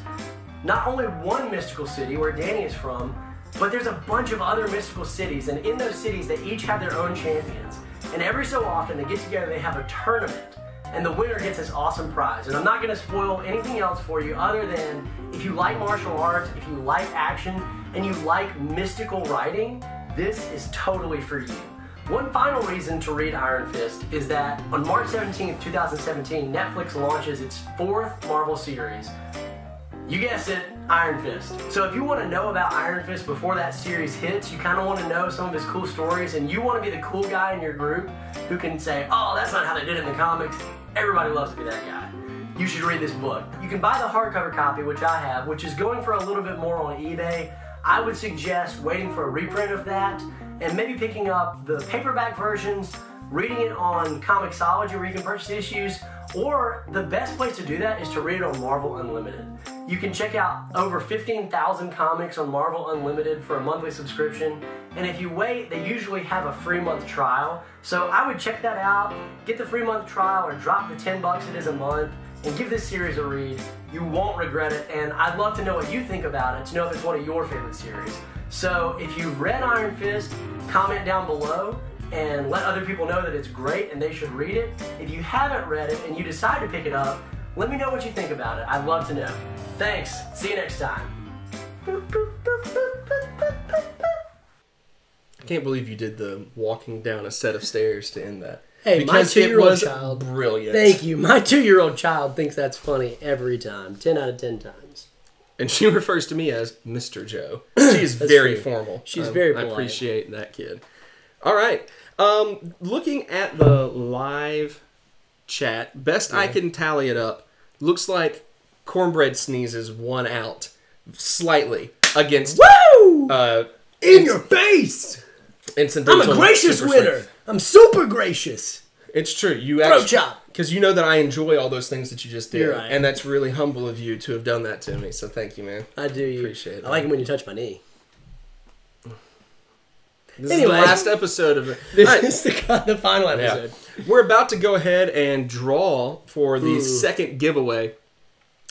not only one mystical city where Danny is from, but there's a bunch of other mystical cities, and in those cities, they each have their own champions. And every so often, they get together, they have a tournament and the winner gets this awesome prize. And I'm not going to spoil anything else for you other than if you like martial arts, if you like action, and you like mystical writing, this is totally for you. One final reason to read Iron Fist is that on March 17th, 2017, Netflix launches its fourth Marvel series. You guessed it, Iron Fist. So if you want to know about Iron Fist before that series hits, you kind of want to know some of his cool stories, and you want to be the cool guy in your group who can say, oh, that's not how they did it in the comics. Everybody loves to be that guy. You should read this book. You can buy the hardcover copy, which I have, which is going for a little bit more on eBay. I would suggest waiting for a reprint of that and maybe picking up the paperback versions, reading it on Comixology where you can purchase issues, or the best place to do that is to read it on Marvel Unlimited. You can check out over 15,000 comics on Marvel Unlimited for a monthly subscription. And if you wait, they usually have a free month trial. So I would check that out, get the free month trial, or drop the 10 bucks it is a month, and give this series a read. You won't regret it, and I'd love to know what you think about it, to know if it's one of your favorite series. So if you've read Iron Fist, comment down below and let other people know that it's great and they should read it. If you haven't read it and you decide to pick it up, let me know what you think about it. I'd love to know. Thanks. See you next time. I can't believe you did the walking down a set of stairs to end that. Hey, my Because it two-year-old child. brilliant. Thank you. My two-year-old child thinks that's funny every time. Ten out of ten times. And she refers to me as Mr. Joe. She is very true. formal. She's Um, very I appreciate that kid. All right. Um, looking at the live chat, best I can tally it up, looks like Cornbread sneezes won out slightly against Woo! uh, In your face! I'm a gracious winner. strength. I'm super gracious. It's true. You Throat actually chop. because you know that I enjoy all those things that you just did, right. and that's really humble of you to have done that to me. So thank you, man. I do. You. Appreciate it. I like it when you touch my knee. This Anyway. is the last episode of it. This right. is the, the final episode. We're about to go ahead and draw for the second giveaway.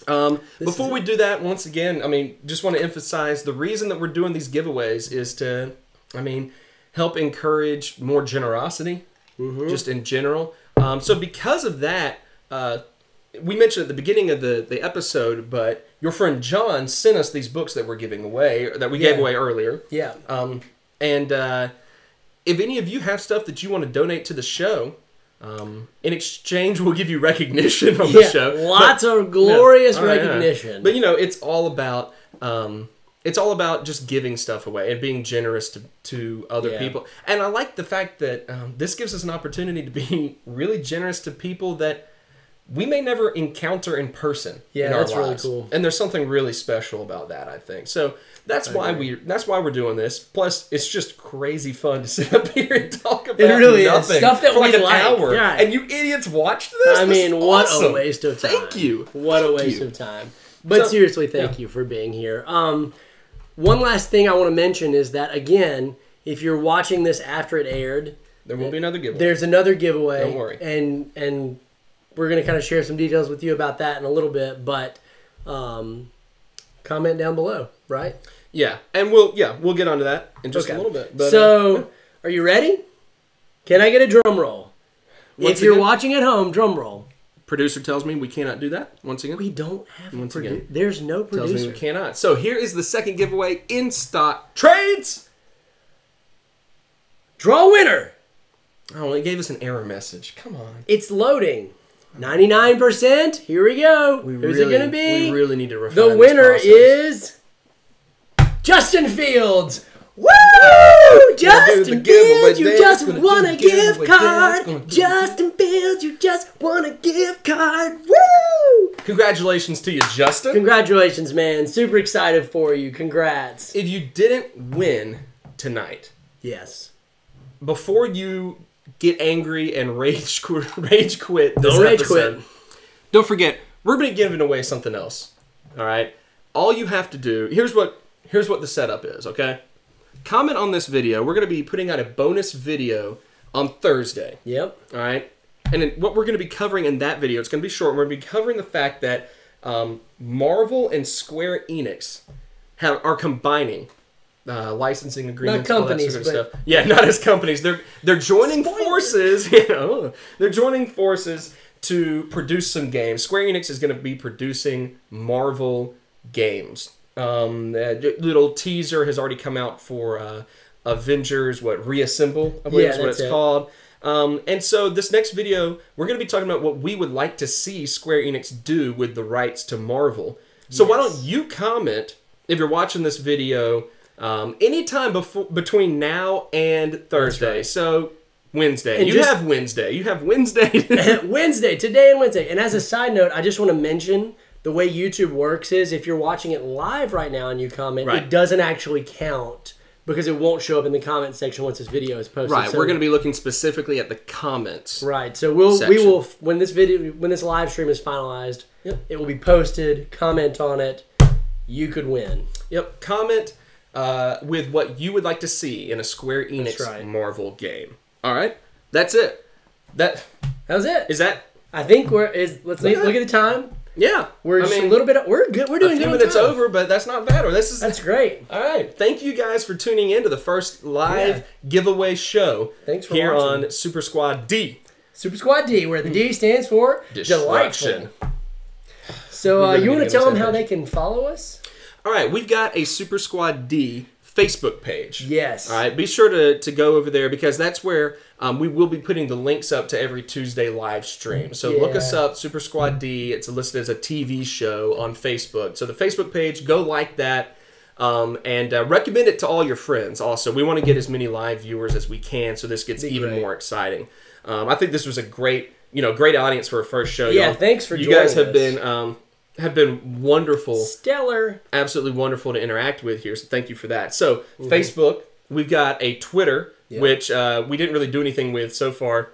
Um, before we do that, once again, I mean, just want to emphasize the reason that we're doing these giveaways is to, I mean, help encourage more generosity, just in general. Um, so because of that, uh, we mentioned at the beginning of the, the episode, but your friend John sent us these books that we're giving away, that we gave away earlier. Yeah. Um, and uh, if any of you have stuff that you want to donate to the show, um, in exchange, we'll give you recognition on the show. lots But- of glorious Oh, yeah. recognition. But you know, it's all about um, it's all about just giving stuff away and being generous to, to other Yeah. people. And I like the fact that um, this gives us an opportunity to be really generous to people that we may never encounter in person. Yeah, in that's really cool. And there's something really special about that, I think. So that's why we that's why we're doing this. Plus, it's just crazy fun to sit up here and talk about really is. nothing Stuff that for like an like. hour. Yeah. And you idiots watched this. I This mean, is what awesome. a waste of time. Thank you. What a waste you. of time. But So- seriously, thank yeah. you for being here. Um, one last thing I want to mention is that again, if you're watching this after it aired, There will be another giveaway. there's another giveaway. Don't worry. And and we're gonna kind of share some details with you about that in a little bit. But um, comment down below, right? Yeah, and we'll yeah we'll get onto that in just Okay. a little bit. But, uh, so, are you ready? Can I get a drum roll? Once if you're again- watching at home, drum roll. producer tells me we cannot do that once again. We don't have Once again. There's no tells me producer. we cannot. So here is the second giveaway in stock trades. Draw winner. Oh, it gave us an error message. Come on. It's loading. 99%. Here we go. Who's really, it going to be? We really need to refine the winner is Justin Fields. Woo! Justin Fields, you just won a gift card. gonna do the- Justin Fields, you just won a gift card. Woo! Congratulations to you, Justin. Congratulations, man. Super excited for you. Congrats. if you didn't win tonight, Yes. before you get angry and rage qu- rage quit this Don't rage episode, quit. don't forget we're gonna be giving away something else. All right. All you have to do here's what here's what the setup is. Okay. Comment on this video. We're gonna be putting out a bonus video on Thursday. Yep. All right. And then what we're going to be covering in that video, it's going to be short. We're going to be covering the fact that um, Marvel and Square Enix have, are combining uh, licensing agreements, all that companies, sort of but- stuff. Yeah, not as companies. They're they're joining Spoiler. forces. You know, they're joining forces to produce some games. Square Enix is going to be producing Marvel games. Um, the little teaser has already come out for uh, Avengers. What Reassemble? I believe Yeah, is what it's it. called. Um, and so this next video, we're going to be talking about what we would like to see Square Enix do with the rights to Marvel. So why don't you comment if you're watching this video um, anytime before between now and Thursday? right. So Wednesday, And you just- have Wednesday. You have Wednesday. Wednesday, today and Wednesday. And as a side note, I just want to mention the way YouTube works is if you're watching it live right now and you comment, Right. it doesn't actually count because it won't show up in the comment section once this video is posted. right, So- we're going to be looking specifically at the comments. Right. So we'll we will when this video when this live stream is finalized, Yep. it will be posted. Comment on it. You could win. Yep, comment uh, with what you would like to see in a Square Enix right. Marvel game. All right, that's it. That That was it. is that. I think we're is let's look at the time. Yeah, We're I just mean, a little bit. We're good. We're a doing few good minutes over, but that's not bad. Or this is That's great. all right. Thank you guys for tuning in to the first live Yeah. giveaway show. Thanks for here watching. on Super Squad D. Super Squad D, where the D stands for delightful. So uh, you want to tell them how they can follow us? All right, we've got a Super Squad D Facebook page. Yes. All right, be sure to, to go over there because that's where um, we will be putting the links up to every Tuesday live stream. So look us up, Super Squad D. It's listed as a TV show on Facebook. So the Facebook page, go like that. Um, and uh, recommend it to all your friends. Also, we want to get as many live viewers as we can, so this gets even great. more exciting. Um, I think this was a great, you know, great audience for a first show. Yeah, thanks for you guys have us. been um, have been wonderful Stellar. absolutely wonderful to interact with here. So thank you for that. So Mm-hmm. Facebook, we've got a Twitter, which uh, we didn't really do anything with so far.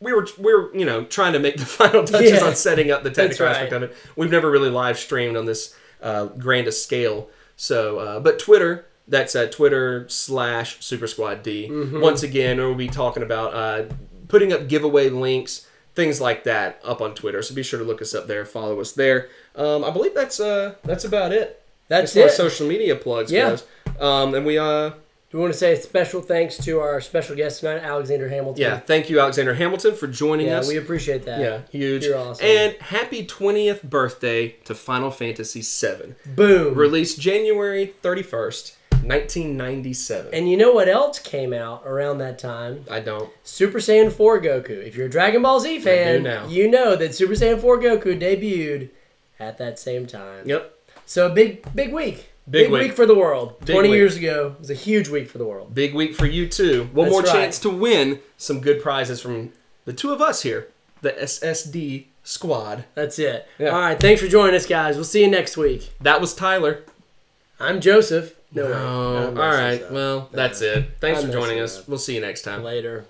We were we were you know trying to make the final touches Yeah. on setting up the technical That's aspect of it. We've never really live streamed on this uh, grandest scale. So, uh, but Twitter. That's at Twitter slash Super Squad D. Mm-hmm. Once again, we'll be talking about uh, putting up giveaway links, things like that, up on Twitter. So be sure to look us up there, follow us there. Um, I believe that's uh, that's about it That's as far it. social media plugs Yeah. goes. Um, and we uh We want to say a special thanks to our special guest tonight, Alexander Hamilton. yeah, thank you Alexander Hamilton for joining Yeah, us. we appreciate that. yeah, huge. You're awesome. And happy 20th birthday to Final Fantasy VII. Boom. Released January 31st, 1997. And you know what else came out around that time? I don't. Super Saiyan 4 Goku. If you're a Dragon Ball Z fan, now. you know that Super Saiyan 4 Goku debuted at that same time. Yep. So a big, big week. Big Big week. week for the world. Big 20 week. years ago was a huge week for the world. Big week for you too. One That's more right. chance to win some good prizes from the two of us here, the SSD squad. That's it. Yeah. All right. Thanks for joining us, guys. We'll see you next week. That was Tyler. I'm Joseph. No. Oh, I'm all right. well, that's it. Thanks I'm for joining us. up. We'll see you next time. Later.